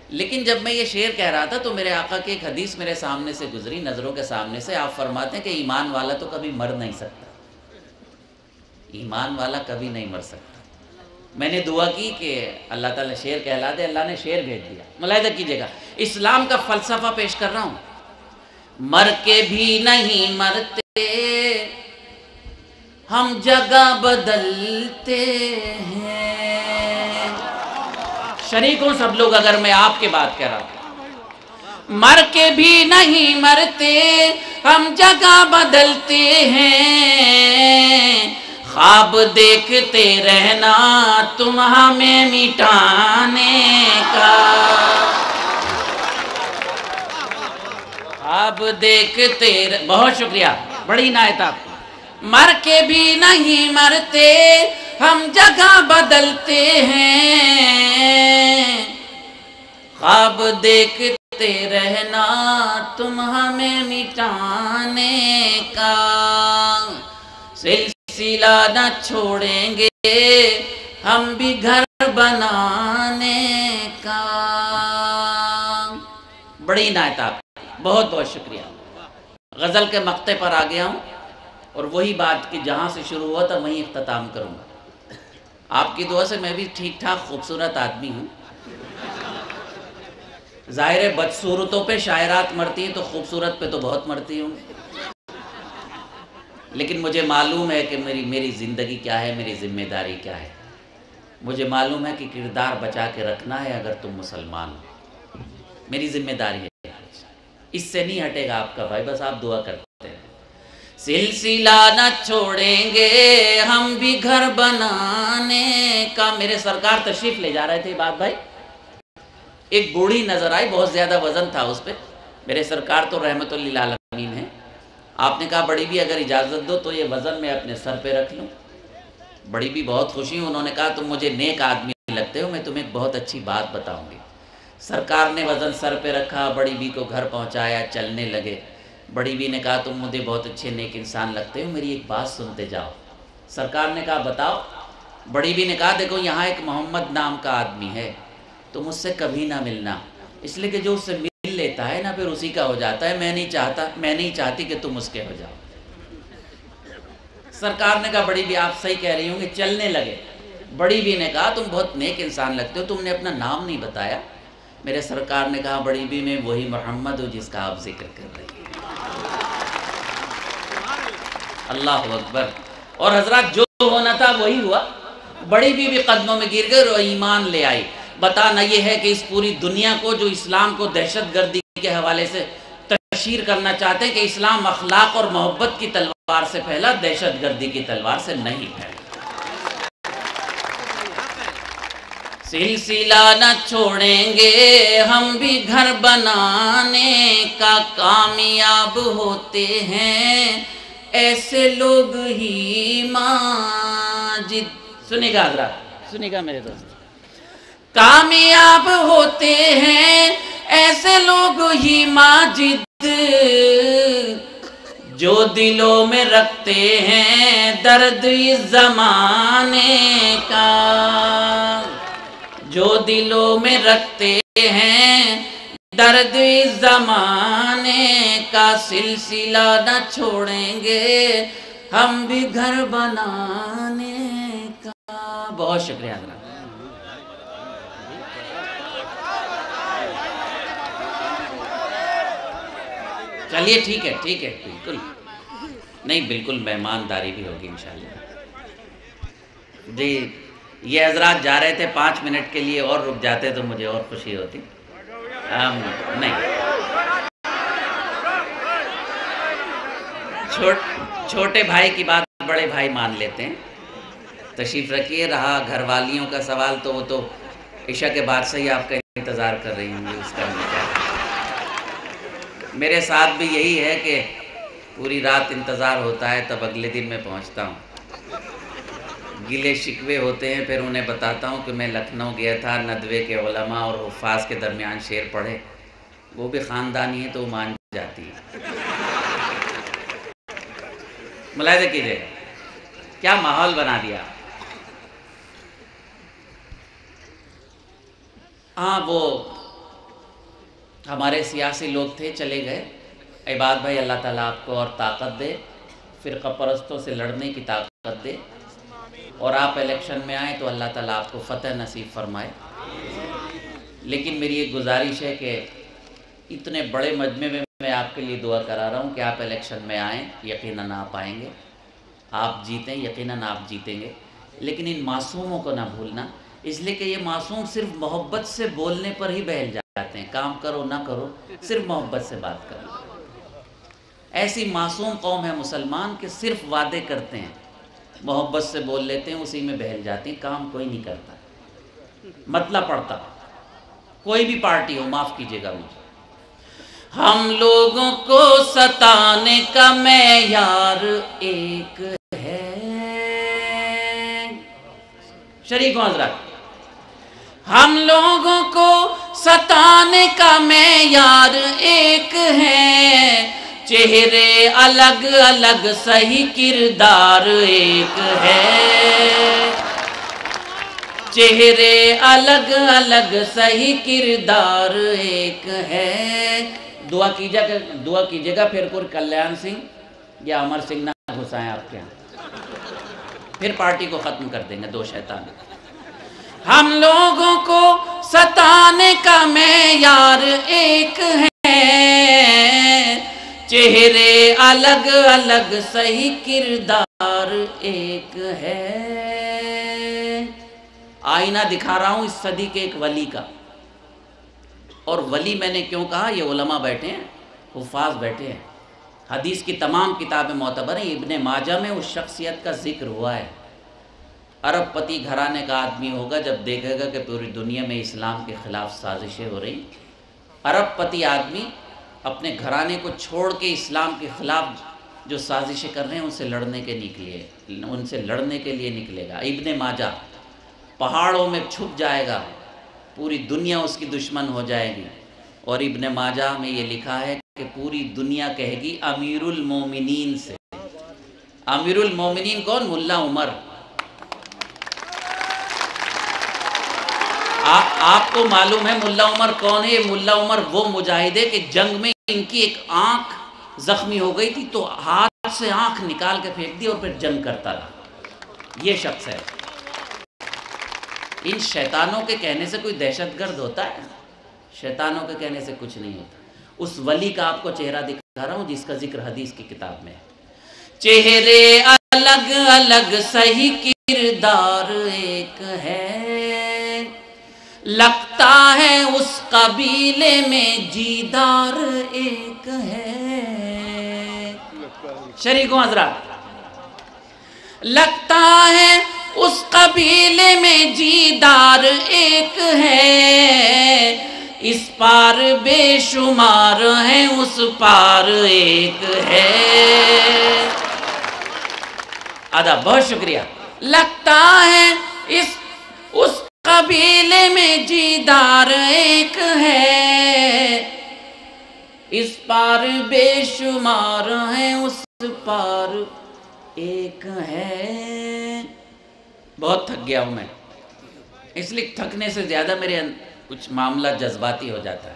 لیکن جب میں یہ شعر کہہ رہا تھا تو میرے آقا کی ایک حدیث میرے سامنے سے گزری، نظروں کے سامنے سے۔ آپ فرماتے ہیں کہ ایمان والا تو کبھی مر نہیں سکتا۔ ایمان والا کبھی نہیں مر سکتا۔ میں نے دعا کی کہ اللہ تعالیٰ شعر کہلا دے، اللہ نے شعر بھیج دیا۔ ملاحظہ کیجیے گا۔ اسلام کا فلسفہ پیش کر رہا ہوں۔ مر کے بھی نہیں مرتے ہم جگہ بدلتے ہیں۔ شریک ہوں سب لوگ اگر میں آپ کے بات کہہ رہا ہوں۔ مر کے بھی نہیں مرتے، ہم جگہ بدلتے ہیں۔ خواب دیکھتے رہنا تم ہمیں مٹانے کا۔ خواب دیکھتے بہت شکریہ، بڑی نایت آپ۔ مر کے بھی نہیں مرتے، ہم جگہ بدلتے ہیں۔ خواب دیکھتے رہنا، تم ہمیں مٹانے کا سلسلہ نہ چھوڑیں گے، ہم بھی گھر بنانے کا۔ بڑی نایت آپ بہت بہت شکریہ۔ غزل کے مقتے پر آ گیا ہوں اور وہی بات کہ جہاں سے شروع ہوا تھا وہیں اختتام کروں گا۔ آپ کی دعا سے میں بھی ٹھیک ٹھاک خوبصورت آدمی ہوں۔ ظاہر بدصورتوں پہ شاعرات مرتی ہیں تو خوبصورت پہ تو بہت مرتی ہوں۔ لیکن مجھے معلوم ہے کہ میری میری زندگی کیا ہے، میری ذمہ داری کیا ہے۔ مجھے معلوم ہے کہ کردار بچا کے رکھنا ہے اگر تم مسلمان ہو۔ میری ذمہ داری ہے۔ اس سے نہیں ہٹے گا آپ کا بھائی، بس آپ دعا کرتے سلسلہ نہ چھوڑیں گے۔ ہم بھی گھر بنانے کا میرے سرکار تشریف لے جا رہے تھے بات بھائی۔ ایک بوڑھی نظر آئی، بہت زیادہ وزن تھا اس پہ۔ میرے سرکار تو رحمت اللہ عالمین ہیں۔ آپ نے کہا، بڑی بھی اگر اجازت دو تو یہ وزن میں اپنے سر پہ رکھ لوں۔ بڑی بھی بہت خوشی ہوں انہوں نے کہا، تم مجھے نیک آدمی لگتے ہو، میں تمہیں ایک بہت اچھی بات بتاؤں گی۔ سرکار نے وزن سر پہ رکھا، بڑی بی کو گھر پہنچایا، چلنے لگے۔ بڑی بی نے کہا تم مجھے بہت اچھے نیک انسان لگتے ہو، میری ایک بات سنتے جاؤ۔ سرکار نے کہا بتاؤ، بڑی بی نے کہا دیکھو یہاں ایک محمد نام کا آدمی ہے، تم اس سے کبھی نہ ملنا۔ اس لیے کہ جو اس سے مل لیتا ہے نا، پھر اسی کا ہو جاتا ہے، میں نہیں چاہتا، میں نہیں چاہتی کہ تم اس کے ہو جاؤ۔ سرکار نے کہا بڑی بھی آپ صحیح کہہ رہی ہوں کہ چلنے لگے۔ بڑی بھی نے کہا تم بہت نیک انسان لگتے ہو، تم نے اپنا نام نہیں بتایا۔ میرے سرکار نے کہا بڑی بھی میں وہی محمد ہوں جس کا آپ ذکر کر رہی ہیں۔ اللہ اکبر۔ اور حضرات جو ہونا تھا وہی ہوا۔ بڑی بھی بھی قدموں میں گر گئے اور ایمان لے آئی۔ بتانا یہ ہے کہ اس پوری دنیا کو جو اسلام کو دہشت گردی کے حوالے سے تشہیر کرنا چاہتے ہیں کہ اسلام اخلاق اور محبت کی تلوار سے پھیلا، دہشت گردی کی تلوار سے نہیں پھیلا۔ سلسلہ نہ چھوڑیں گے، ہم بھی گھر بنانے کا کامیاب ہوتے ہیں۔ ایسے لوگ ہی ماجد۔ سنی گا حضرات سنی گا میرے دوست۔ کامیاب ہوتے ہیں، ایسے لوگ ہی ماجد۔ جو دلوں میں رکھتے ہیں، درد اس زمانے کا۔ جو دلوں میں رکھتے ہیں، درد زمانے کا سلسلہ نہ چھوڑیں گے۔ ہم بھی گھر بنانے کا۔ بہت شکریہ حضرات چلیے، ٹھیک ہے ٹھیک ہے۔ بالکل۔ نہیں، بالکل مہمانداری بھی ہوگی انشاءاللہ۔ جی۔ یہ حضرات جا رہے تھے پانچ منٹ کے لیے اور رک جاتے تو مجھے اور خوشی ہوتی۔ نہیں۔ چھوٹے بھائی کی بات بڑے بھائی مان لیتے ہیں۔ تشریف رکھیے، رہا گھر والیوں کا سوال تو وہ تو عشاء کے بعد سے ہی آپ کا انتظار کر رہی ہوں گی، اس کا میرے ساتھ بھی یہی ہے کہ پوری رات انتظار ہوتا ہے، تب اگلے دن میں پہنچتا ہوں۔ گلے شکوے ہوتے ہیں، پھر انہیں بتاتا ہوں کہ میں لکھنؤ گیا تھا، ندوے کے علماء اور حفاظ کے درمیان شعر پڑھے۔ وہ بھی خاندانی ہے تو وہ مان جاتی ہے ملاحظہ کیجیے کیا ماحول بنا دیا؟ ہاں وہ ہمارے سیاسی لوگ تھے، چلے گئے۔ عباد بھائی، اللہ تعالیٰ آپ کو اور طاقت دے، فرقہ پرستوں سے لڑنے کی طاقت دے۔ اور آپ الیکشن میں آئیں تو اللہ تعالیٰ آپ کو فتح نصیب فرمائے۔ لیکن میری ایک گزارش ہے کہ اتنے بڑے مجمع میں میں آپ کے لیے دعا کرا رہا ہوں کہ آپ الیکشن میں آئیں، یقیناً آپ آئیں گے۔ آپ جیتیں، یقیناً آپ جیتیں گے۔ لیکن ان معصوموں کو نہ بھولنا۔ اس لیے کہ یہ معصوم صرف محبت سے بولنے پر ہی بہل جاتے ہیں۔ کام کرو، نہ کرو، صرف محبت سے بات کرو۔ ایسی معصوم قوم ہے مسلمان کہ صرف وعدے کرتے ہیں۔ محبت سے بول لیتے ہیں، اسی میں بہل جاتے ہیں، کام کوئی نہیں کرتا۔ مطلب پڑتا کوئی بھی پارٹی ہو، معاف کیجیے گا مجھے۔ ہم لوگوں کو ستانے کا معیار ایک ہے۔ شریک حضرت۔ ہم لوگوں کو ستانے کا معیار ایک ہے۔ چہرے الگ الگ صحیح کردار ایک ہے۔ چہرے الگ الگ صحیح کردار ایک ہے۔ دعا کیجیے گا دعا کیجیے گا پھر کوئی کلیان سنگھ۔ یا امر سنگھ نہ گھسائیں آپ کے یہاں۔ پھر پارٹی کو ختم کر دیں گے دو شیطان۔ ہم لوگوں کو ستانے کا معیار ایک ہے۔ چہرے الگ الگ صحیح کردار ایک ہے۔ آئینہ دکھا رہا ہوں اس صدی کے ایک ولی کا۔ اور ولی میں نے کیوں کہا؟ یہ علماء بیٹھے ہیں، حفاظ بیٹھے ہیں۔ حدیث کی تمام کتابیں معتبر ہیں۔ ابن ماجہ میں اس شخصیت کا ذکر ہوا ہے۔ عرب پتی گھرانے کا آدمی ہوگا جب دیکھے گا کہ پوری دنیا میں اسلام کے خلاف سازشیں ہو رہی۔ عرب پتی آدمی اپنے گھرانے کو چھوڑ کے اسلام کے خلاف جو سازشیں کر رہے ہیں، ان سے لڑنے کے نکلے، ان سے لڑنے کے لیے نکلے گا۔ ابن ماجہ پہاڑوں میں چھپ جائے گا، پوری دنیا اس کی دشمن ہو جائے گی۔ اور ابن ماجہ میں یہ لکھا ہے کہ پوری دنیا کہے گی امیر المومنین سے۔ امیر المومنین کون؟ ملا عمر۔ آپ کو معلوم ہے ملا عمر کون ہے؟ ملا عمر وہ مجاہدے کہ جنگ میں ان کی ایک آنکھ زخمی ہو گئی تھی تو ہاتھ سے آنکھ نکال کے پھینک دی اور پھر جنگ کرتا رہا۔ یہ شخص ہے۔ ان شیطانوں کے کہنے سے کوئی دہشت گرد ہوتا ہے؟ شیطانوں کے کہنے سے کچھ نہیں ہوتا۔ اس ولی کا آپ کو چہرہ دکھا رہا ہوں جس کا ذکر حدیث کی کتاب میں چہرے الگ الگ صحیح کردار ایک ہے۔ لگتا ہے اس قبیلے میں جیدار ایک ہے۔ شریکوں حضرات، لگتا ہے اس قبیلے میں جیدار ایک ہے۔ اس پار بے شمار ہے، اس پار ایک ہے۔ آدھا بہت شکریہ۔ لگتا ہے اس اس قبیلے میں جیدار ایک ہے۔ اس پار بے شمار ہے اس پار ایک ہے۔ بہت تھک گیا ہوں میں۔ اس لیے تھکنے سے زیادہ میرے کچھ معاملہ جذباتی ہو جاتا ہے۔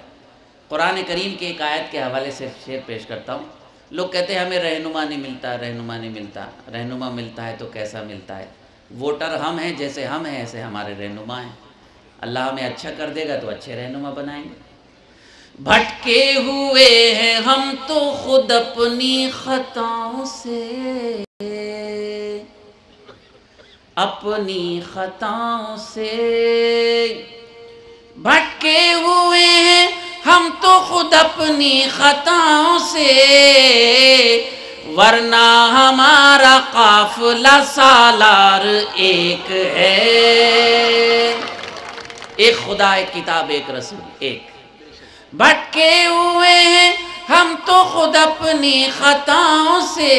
قرآن کریم کی ایک آیت کے حوالے سے شعر پیش کرتا ہوں۔ لوگ کہتے ہیں، ہمیں رہنما نہیں ملتا، رہنما نہیں ملتا۔ رہنما ملتا ہے تو کیسا ملتا ہے؟ ووٹر ہم ہیں جیسے ہم ہیں، ایسے ہمارے رہنما ہیں۔ اللہ ہمیں اچھا کر دے گا تو اچھے رہنما بنائیں گے۔ بھٹکے ہوئے ہیں ہم تو خود اپنی خطاؤں سے۔ اپنی خطاؤں سے۔ بھٹکے ہوئے ہیں ہم تو خود اپنی خطاؤں سے۔ ورنہ ہمارا قافلہ سالار ایک ہے۔ ایک خدا، ایک کتاب، ایک رسول، ایک۔ بھٹکے ہوئے ہیں، ہم تو خود اپنی خطاؤں سے۔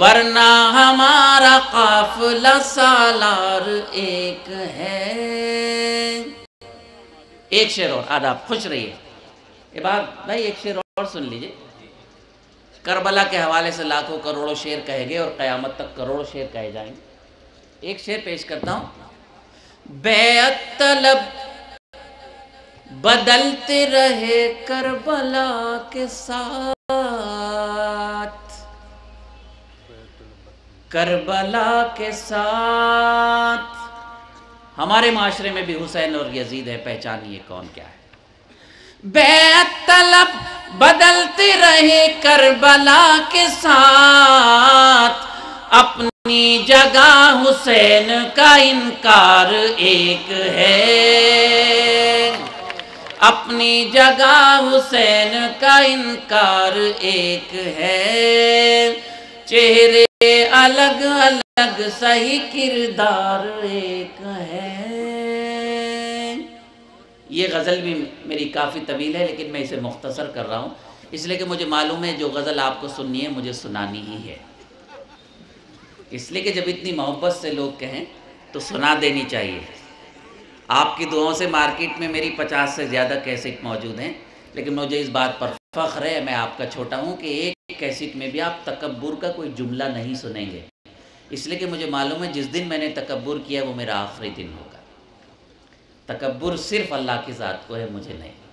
ورنہ ہمارا قافلہ سالار ایک ہے۔ ایک شعر اور آداب، خوش رہیے۔ یہ بات، بھائی، ایک شعر اور سن لیجیے۔ کربلا کے حوالے سے لاکھوں کروڑوں شعر کہے گے اور قیامت تک کروڑوں شعر کہے جائیں گے۔ ایک شعر پیش کرتا ہوں۔ بیعت طلب بدلتے رہے کربلا کے ساتھ۔ کربلا کے ساتھ۔ ہمارے معاشرے میں بھی حسین اور یزید ہے، پہچانیے کون کیا ہے۔ بیعت طلب بدلتے رہے کربلا کے ساتھ۔ اپنی جگہ حسین کا انکار ایک ہے۔ اپنی جگہ حسین کا انکار ایک ہے۔ چہرے الگ الگ صحیح کردار ایک ہے۔ یہ غزل بھی میری کافی طویل ہے، لیکن میں اسے مختصر کر رہا ہوں۔ اس لیے کہ مجھے معلوم ہے جو غزل آپ کو سننی ہے، مجھے سنانی ہی ہے۔ اس لیے کہ جب اتنی محبت سے لوگ کہیں تو سنا دینی چاہیے۔ آپ کی دعاؤں سے مارکیٹ میں میری پچاس سے زیادہ کیسٹ موجود ہیں، لیکن مجھے اس بات پر فخر ہے، میں آپ کا چھوٹا ہوں کہ ایک کیسٹ میں بھی آپ تکبر کا کوئی جملہ نہیں سنیں گے۔ اس لیے کہ مجھے معلوم ہے جس دن میں نے تکبر کیا وہ میرا آخری دن ہوگا۔ تکبر صرف اللہ کی ذات کو ہے، مجھے نہیں۔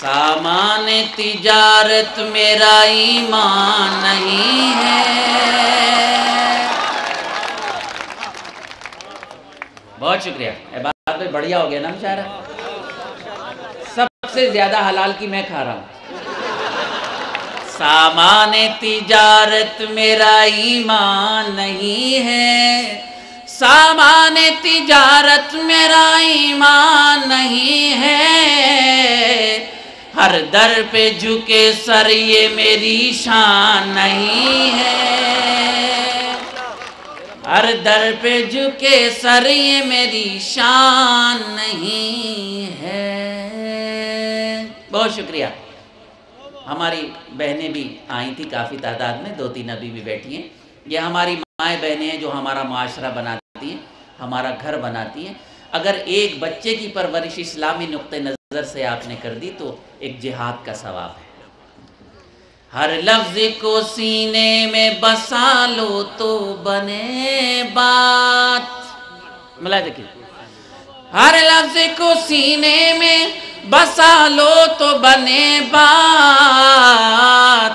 سامان تجارت میرا ایمان نہیں ہے۔ بہت شکریہ۔ بات بڑھیا ہو گیا نا مشاعرہ سب سے زیادہ حلال کی میں کھا رہا ہوں۔ سامان تجارت میرا ایمان نہیں ہے۔ سامان تجارت میرا ایمان نہیں ہے۔ ہر در پہ جھکے سر، یہ میری شان نہیں ہے۔ ہر در پہ جھکے سر، یہ میری شان نہیں ہے۔ بہت شکریہ۔ ہماری بہنیں بھی آئی تھی کافی تعداد میں، دو تین ابھی بھی بیٹھی ہیں۔ یہ ہماری مائیں بہنیں ہیں جو ہمارا معاشرہ بناتی ہیں، ہمارا گھر بناتی ہیں۔ اگر ایک بچے کی پرورش اسلامی نقطۂ نظر سے آپ نے کر دی تو ایک جہاد کا ثواب ہے۔ ہر لفظ کو سینے میں بسا لو تو بنے بات۔ ملا دیکھیے ہر لفظ کو سینے میں بسا لو تو بنے بات۔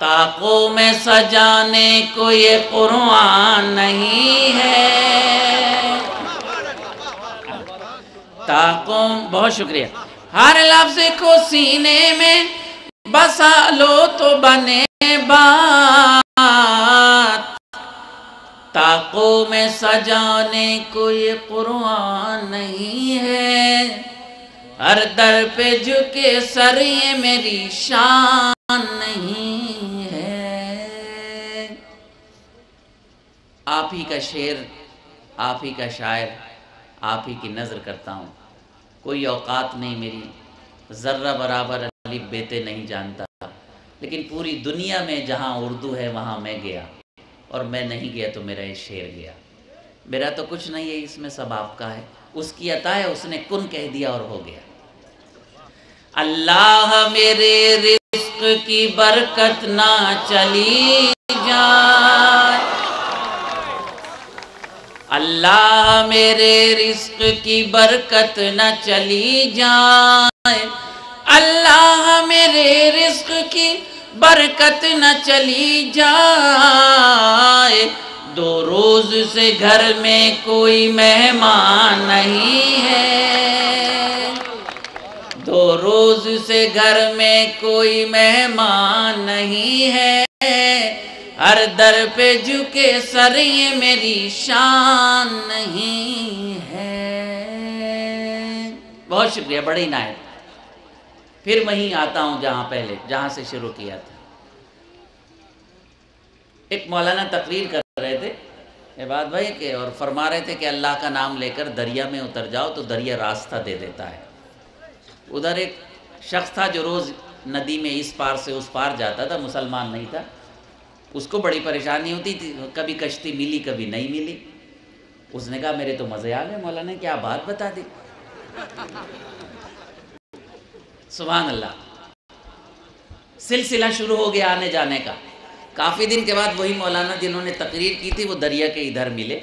تاقوں میں سجانے کو یہ قرآن نہیں ہے۔ تاقوں بہت شکریہ۔ ہر لفظ کو سینے میں بسا لو تو بنے بات۔ تاقوں میں سجانے کو یہ قرآن نہیں ہے۔ ہر در پہ جھکے سر یہ میری شان نہیں ہے۔ آپ ہی کا شعر، آپ ہی کا شاعر۔ آپ ہی کی نظر کرتا ہوں۔ کوئی اوقات نہیں، میری ذرہ برابر علی بیتے نہیں جانتا۔ لیکن پوری دنیا میں جہاں اردو ہے، وہاں میں گیا۔ اور میں نہیں گیا تو میرا یہ شعر گیا۔ میرا تو کچھ نہیں ہے، اس میں سب آپ کا ہے۔ اس کی عطا ہے، اس نے کن کہہ دیا اور ہو گیا۔ اللہ میرے رزق کی برکت نہ چلی جائے اللہ میرے رزق کی برکت نہ چلی جائے۔ اللہ میرے رزق کی برکت نہ چلی جائے۔ دو روز سے گھر میں کوئی مہمان نہیں ہے۔ دو روز سے گھر میں کوئی مہمان نہیں ہے۔ ہر در پہ جھکے سر، یہ میری شان نہیں ہے۔ بہت شکریہ بڑی نائب۔ پھر وہیں آتا ہوں جہاں پہلے، جہاں سے شروع کیا تھا۔ ایک مولانا تقریر کر رہے تھے، عباد بھائی، کہ اور فرما رہے تھے کہ اللہ کا نام لے کر دریا میں اتر جاؤ تو دریا راستہ دے دیتا ہے۔ ادھر ایک شخص تھا جو روز ندی میں اس پار سے اس پار جاتا تھا، مسلمان نہیں تھا۔ اس کو بڑی پریشانی ہوتی تھی، کبھی کشتی ملی، کبھی نہیں ملی۔ اس نے کہا، میرے تو مزے آ گئے مولانا نے کیا بات بتا دی؟ سبحان اللہ۔ سلسلہ شروع ہو گیا آنے جانے کا۔ کافی دن کے بعد وہی مولانا جنہوں نے تقریر کی تھی، وہ دریا کے ادھر ملے۔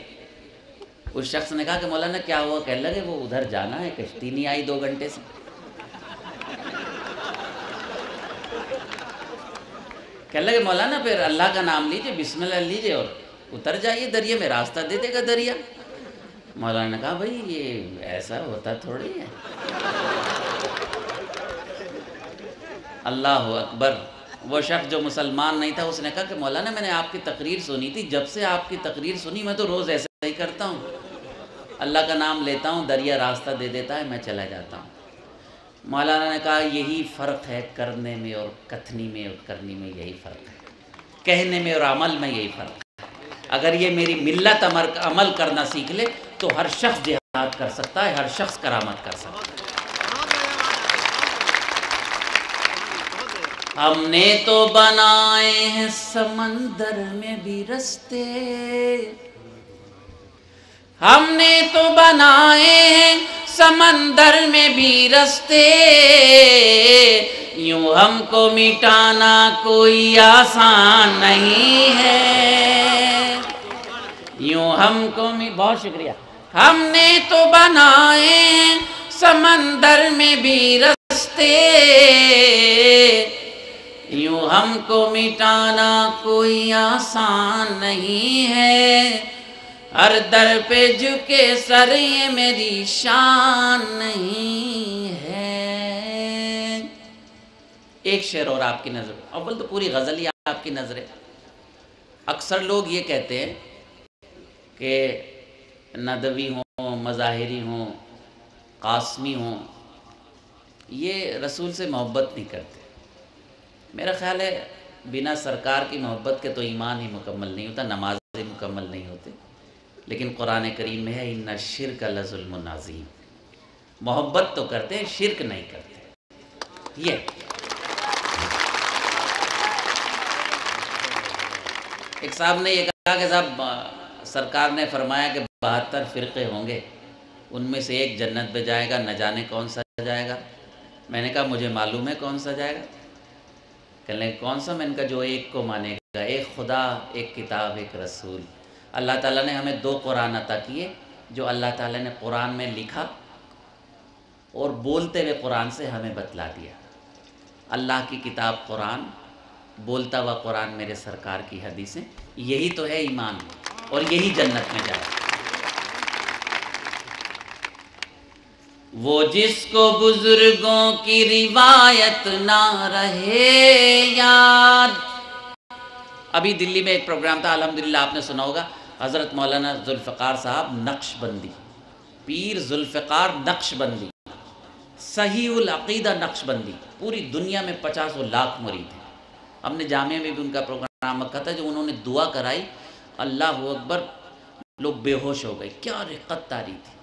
اس شخص نے کہا کہ مولانا، کیا ہوا؟ کہنے لگے، وہ ادھر جانا ہے، کشتی نہیں آئی دو گھنٹے سے۔ کہنے لگے، مولانا، پھر اللہ کا نام لیجیے، بسم اللہ لیجیے، اور اتر جائیے دریا، میں راستہ دے دے گا دریا۔ مولانا نے کہا، بھائی، یہ ایسا ہوتا تھوڑی ہے۔ اللہ اکبر۔ وہ شخص جو مسلمان نہیں تھا، اس نے کہا کہ، مولانا، میں نے آپ کی تقریر سنی تھی۔ جب سے آپ کی تقریر سنی، میں تو روز ایسا ہی کرتا ہوں۔ اللہ کا نام لیتا ہوں، دریا راستہ دے دیتا ہے، میں چلا جاتا ہوں۔ مولانا نے کہا یہی فرق ہے کرنے میں اور کتھنی میں اور کرنی میں یہی فرق ہے۔ کہنے میں اور عمل میں یہی فرق ہے۔ اگر یہ میری ملت عمل کرنا سیکھ لے تو ہر شخص جہاد کر سکتا ہے، ہر شخص کرامت کر سکتا ہے۔ ہم نے تو بنائے ہیں سمندر میں بھی رستے۔ ہم نے تو بنائے ہیں سمندر میں بھی رستے، یوں ہم کو مٹانا کوئی آسان نہیں ہے۔ یوں ہم کو بہت شکریہ۔ ہم نے تو بنائے سمندر میں بھی رستے۔ یوں ہم کو مٹانا کوئی آسان نہیں ہے۔ ہر در پہ جھکے سر، یہ میری شان نہیں ہے۔ ایک شعر اور آپ کی نظر۔ اول تو پوری غزل ہی آپ کی نظر اکثر لوگ یہ کہتے ہیں کہ ندوی ہوں، مظاہری ہوں، قاسمی ہوں، یہ رسول سے محبت نہیں کرتے۔ میرا خیال ہے، بنا سرکار کی محبت کے تو ایمان ہی مکمل نہیں ہوتا، نماز مکمل نہیں ہوتے لیکن قرآن کریم میں ہے، ان شرک لظلم نازیم محبت تو کرتے ہیں، شرک نہیں کرتے۔ یہ۔ ایک صاحب نے یہ کہا کہ صاحب، سرکار نے فرمایا کہ بہتر فرقے ہوں گے۔ ان میں سے ایک جنت پہ جائے گا، نہ جانے کون سا جائے گا۔ میں نے کہا، مجھے معلوم ہے کون سا جائے گا۔ کہ لیں کون سا؟ میں ان کا جو ایک کو مانے گا، ایک خدا، ایک کتاب، ایک رسول۔ اللہ تعالیٰ نے ہمیں دو قرآن عطا کیے جو اللہ تعالیٰ نے قرآن میں لکھا اور بولتے ہوئے قرآن سے ہمیں بتلا دیا۔ اللہ کی کتاب قرآن، بولتا ہوا قرآن میرے سرکار کی حدیثیں، یہی تو ہے ایمان۔ اور یہی جنت میں جائے۔ وہ جس کو بزرگوں کی روایت نہ رہے یاد ابھی دلی میں ایک پروگرام تھا، الحمدللہ آپ نے سنا ہوگا۔ حضرت مولانا ذوالفقار صاحب نقش بندی، پیر ذوالفقار نقش بندی، صحیح العقیدہ نقش بندی، پوری دنیا میں پچاسوں لاکھ مرید ہیں۔ ہم نے جامعہ میں بھی ان کا پروگرام رکھا تھا جو انہوں نے دعا کرائی، اللہ اکبر، لوگ بے ہوش ہو گئے۔ کیا رقت تاری تھی۔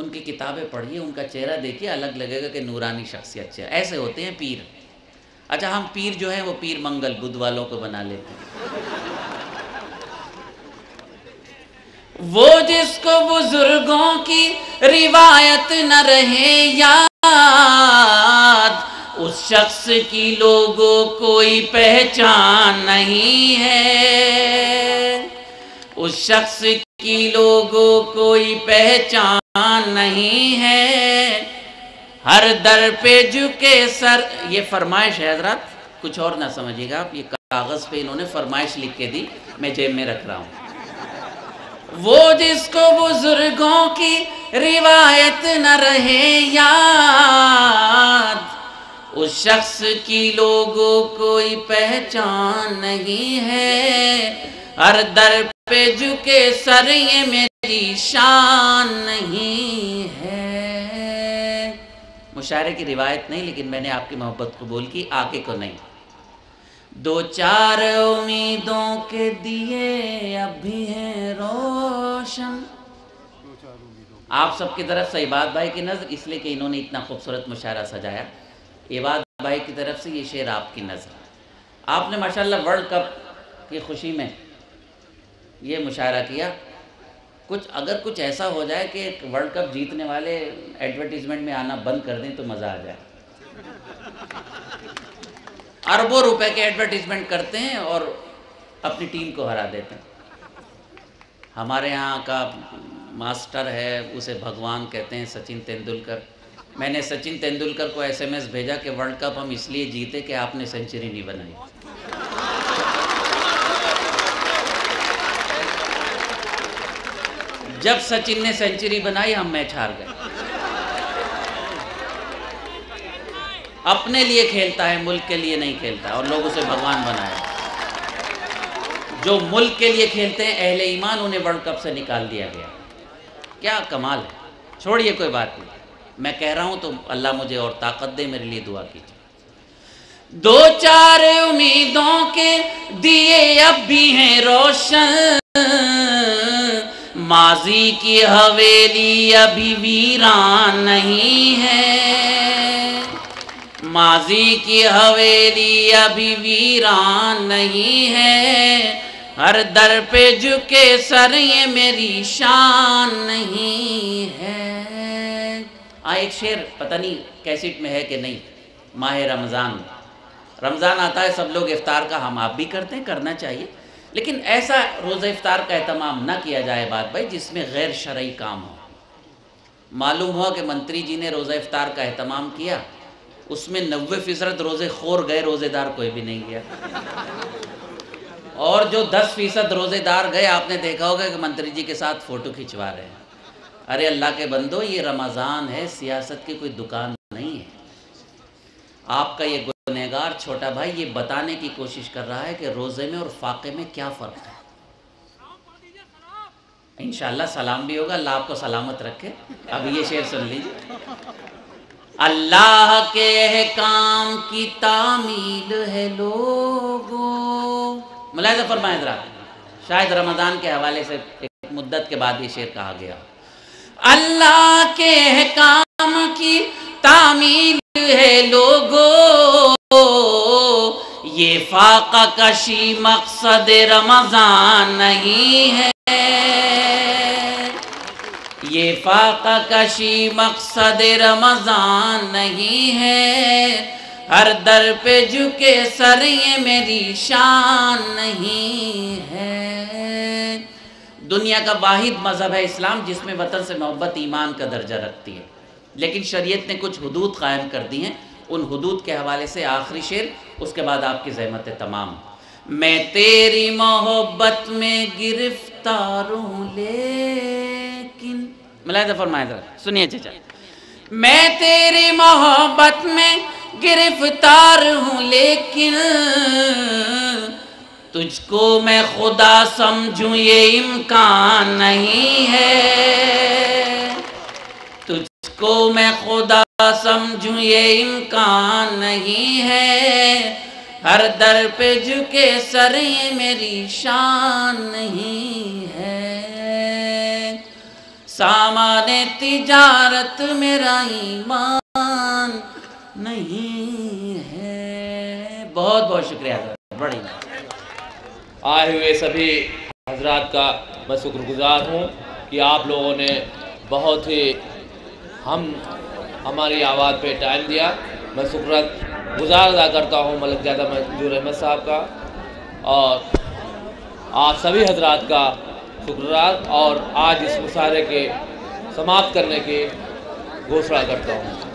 ان کی کتابیں پڑھیے، ان کا چہرہ دیکھیے، الگ لگے گا کہ نورانی شخصیت سے۔ ایسے ہوتے ہیں پیر۔ اچھا ہم پیر جو ہیں، وہ پیر منگل بدھ والوں کو بنا لیتے ہیں۔ وہ جس کو بزرگوں کی روایت نہ رہے یاد، اس شخص کی لوگوں کوئی پہچان نہیں ہے۔ اس شخص کی لوگوں کوئی پہچان نہیں ہے۔ ہر در پہ جھکے سر۔ یہ فرمائش ہے حضرات، کچھ اور نہ سمجھے گا آپ، یہ کاغذ پہ انہوں نے فرمائش لکھ کے دی، میں جیب میں رکھ رہا ہوں۔ وہ جس کو بزرگوں کی روایت نہ رہے یاد، اس شخص کی لوگوں کوئی پہچان نہیں ہے۔ ہر در پہ جھکے سر، یہ میری شان نہیں ہے۔ مشاعرے کی روایت نہیں، لیکن میں نے آپ کی محبت قبول کی، آگے کو نہیں۔ دو چار امیدوں کے دیے اب بھی ہیں روشن۔ آپ سب کی طرف سے عباد بھائی کی نظر، اس لیے کہ انہوں نے اتنا خوبصورت مشاعرہ سجایا۔ عباد بھائی کی طرف سے یہ شعر آپ کی نظر۔ آپ نے ماشاءاللہ ورلڈ کپ کی خوشی میں یہ مشاعرہ کیا۔ کچھ اگر کچھ ایسا ہو جائے کہ ورلڈ کپ جیتنے والے ایڈورٹیزمنٹ میں آنا بند کر دیں تو مزہ آ جائے۔ اربوں روپے کے ایڈورٹیزمنٹ کرتے ہیں اور اپنی ٹیم کو ہرا دیتے ہیں۔ ہمارے یہاں کا ماسٹر ہے، اسے بھگوان کہتے ہیں سچن تیندولکر۔ میں نے سچن تیندولکر کو ایس ایم ایس بھیجا کہ ورلڈ کپ ہم اس لیے جیتے کہ آپ نے سینچری نہیں بنائی۔ جب سچن نے سینچری بنائی، ہم میچ ہار گئے۔ اپنے لیے کھیلتا ہے، ملک کے لیے نہیں کھیلتا، اور لوگ اسے بھگوان بنایا جو ملک کے لیے کھیلتے ہیں، اہل ایمان انہیں ورلڈ کپ سے نکال دیا گیا۔ کیا کمال ہے۔ چھوڑیے، کوئی بات نہیں۔ میں کہہ رہا ہوں تو اللہ مجھے اور طاقت دے، میرے لیے دعا کیجیے۔ دو چار امیدوں کے دیے اب بھی ہیں روشن۔ ماضی کی حویلی ابھی ویران نہیں ہے۔ ماضی کی حویلی ابھی ویران نہیں ہے۔ ہر در پہ جھکے سر یہ میری شان نہیں ہے۔ آ، ایک شعر، پتہ نہیں کیسٹ میں ہے کہ نہیں، ماہ رمضان۔ رمضان آتا ہے، سب لوگ افطار کا ہم آپ بھی کرتے ہیں، کرنا چاہیے۔ لیکن ایسا روزہ افطار کا اہتمام نہ کیا جائے بات بھائی، جس میں غیر شرعی کام ہو۔ معلوم ہوا کہ منتری جی نے روزہ افطار کا اہتمام کیا۔ اس میں نوے فیصد روزے خور گئے روزے دار کوئی بھی نہیں گیا۔ اور جو دس فیصد روزے دار گئے، آپ نے دیکھا ہوگا کہ منتری جی کے ساتھ فوٹو کھنچوا رہے ہیں۔ ارے اللہ کے بندو، یہ رمضان ہے، سیاست کی کوئی دکان نہیں ہے۔ آپ کا یہ گنہگار چھوٹا بھائی یہ بتانے کی کوشش کر رہا ہے کہ روزے میں اور فاقے میں کیا فرق ہے۔ انشاءاللہ سلام بھی ہوگا، اللہ آپ کو سلامت رکھے۔ اب یہ شعر سن لیجیے اللہ کے احکام کی تعمیل ہے لوگوں۔ ملاحظہ فرمائے ذرا۔ شاید رمضان کے حوالے سے ایک مدت کے بعد یہ شعر کہا گیا۔ اللہ کے احکام کی تعمیل ہے لوگوں۔ یہ فاقہ کشی مقصد رمضان نہیں ہے۔ یہ فاقہ کشی مقصد رمضان نہیں ہے۔ ہر در پہ جھکے سر یہ میری شان نہیں ہے۔ دنیا کا واحد مذہب ہے اسلام، جس میں وطن سے محبت ایمان کا درجہ رکھتی ہے۔ لیکن شریعت نے کچھ حدود قائم کر دی ہیں۔ ان حدود کے حوالے سے آخری شعر، اس کے بعد آپ کی زحمت تمام۔ میں تیری محبت میں گرفتار ہوں لیکن ملاحظہ فرمائے ذرا، سنیے چچا۔ میں تیری محبت میں گرفتار ہوں، لیکن تجھ کو میں خدا سمجھوں، یہ امکان نہیں ہے۔ تجھ کو میں خدا سمجھوں، یہ امکان نہیں ہے۔ ہر در پہ جھکے سر، یہ میری شان نہیں ہے۔ سامان تجارت میرا ایمان نہیں ہے۔ بہت بہت شکریہ بڑی آئے ہوئے سبھی حضرات کا میں شکر گزار ہوں کہ آپ لوگوں نے بہت ہی ہم، ہماری آواز پہ ٹائم دیا۔ میں شکر گزار ادا کرتا ہوں ملک زیادہ منظور احمد صاحب کا۔ اور آپ سبھی حضرات کا شکرات اور آج اس مشاعرے کے سماپت کرنے کی گھوشنا کرتا ہوں۔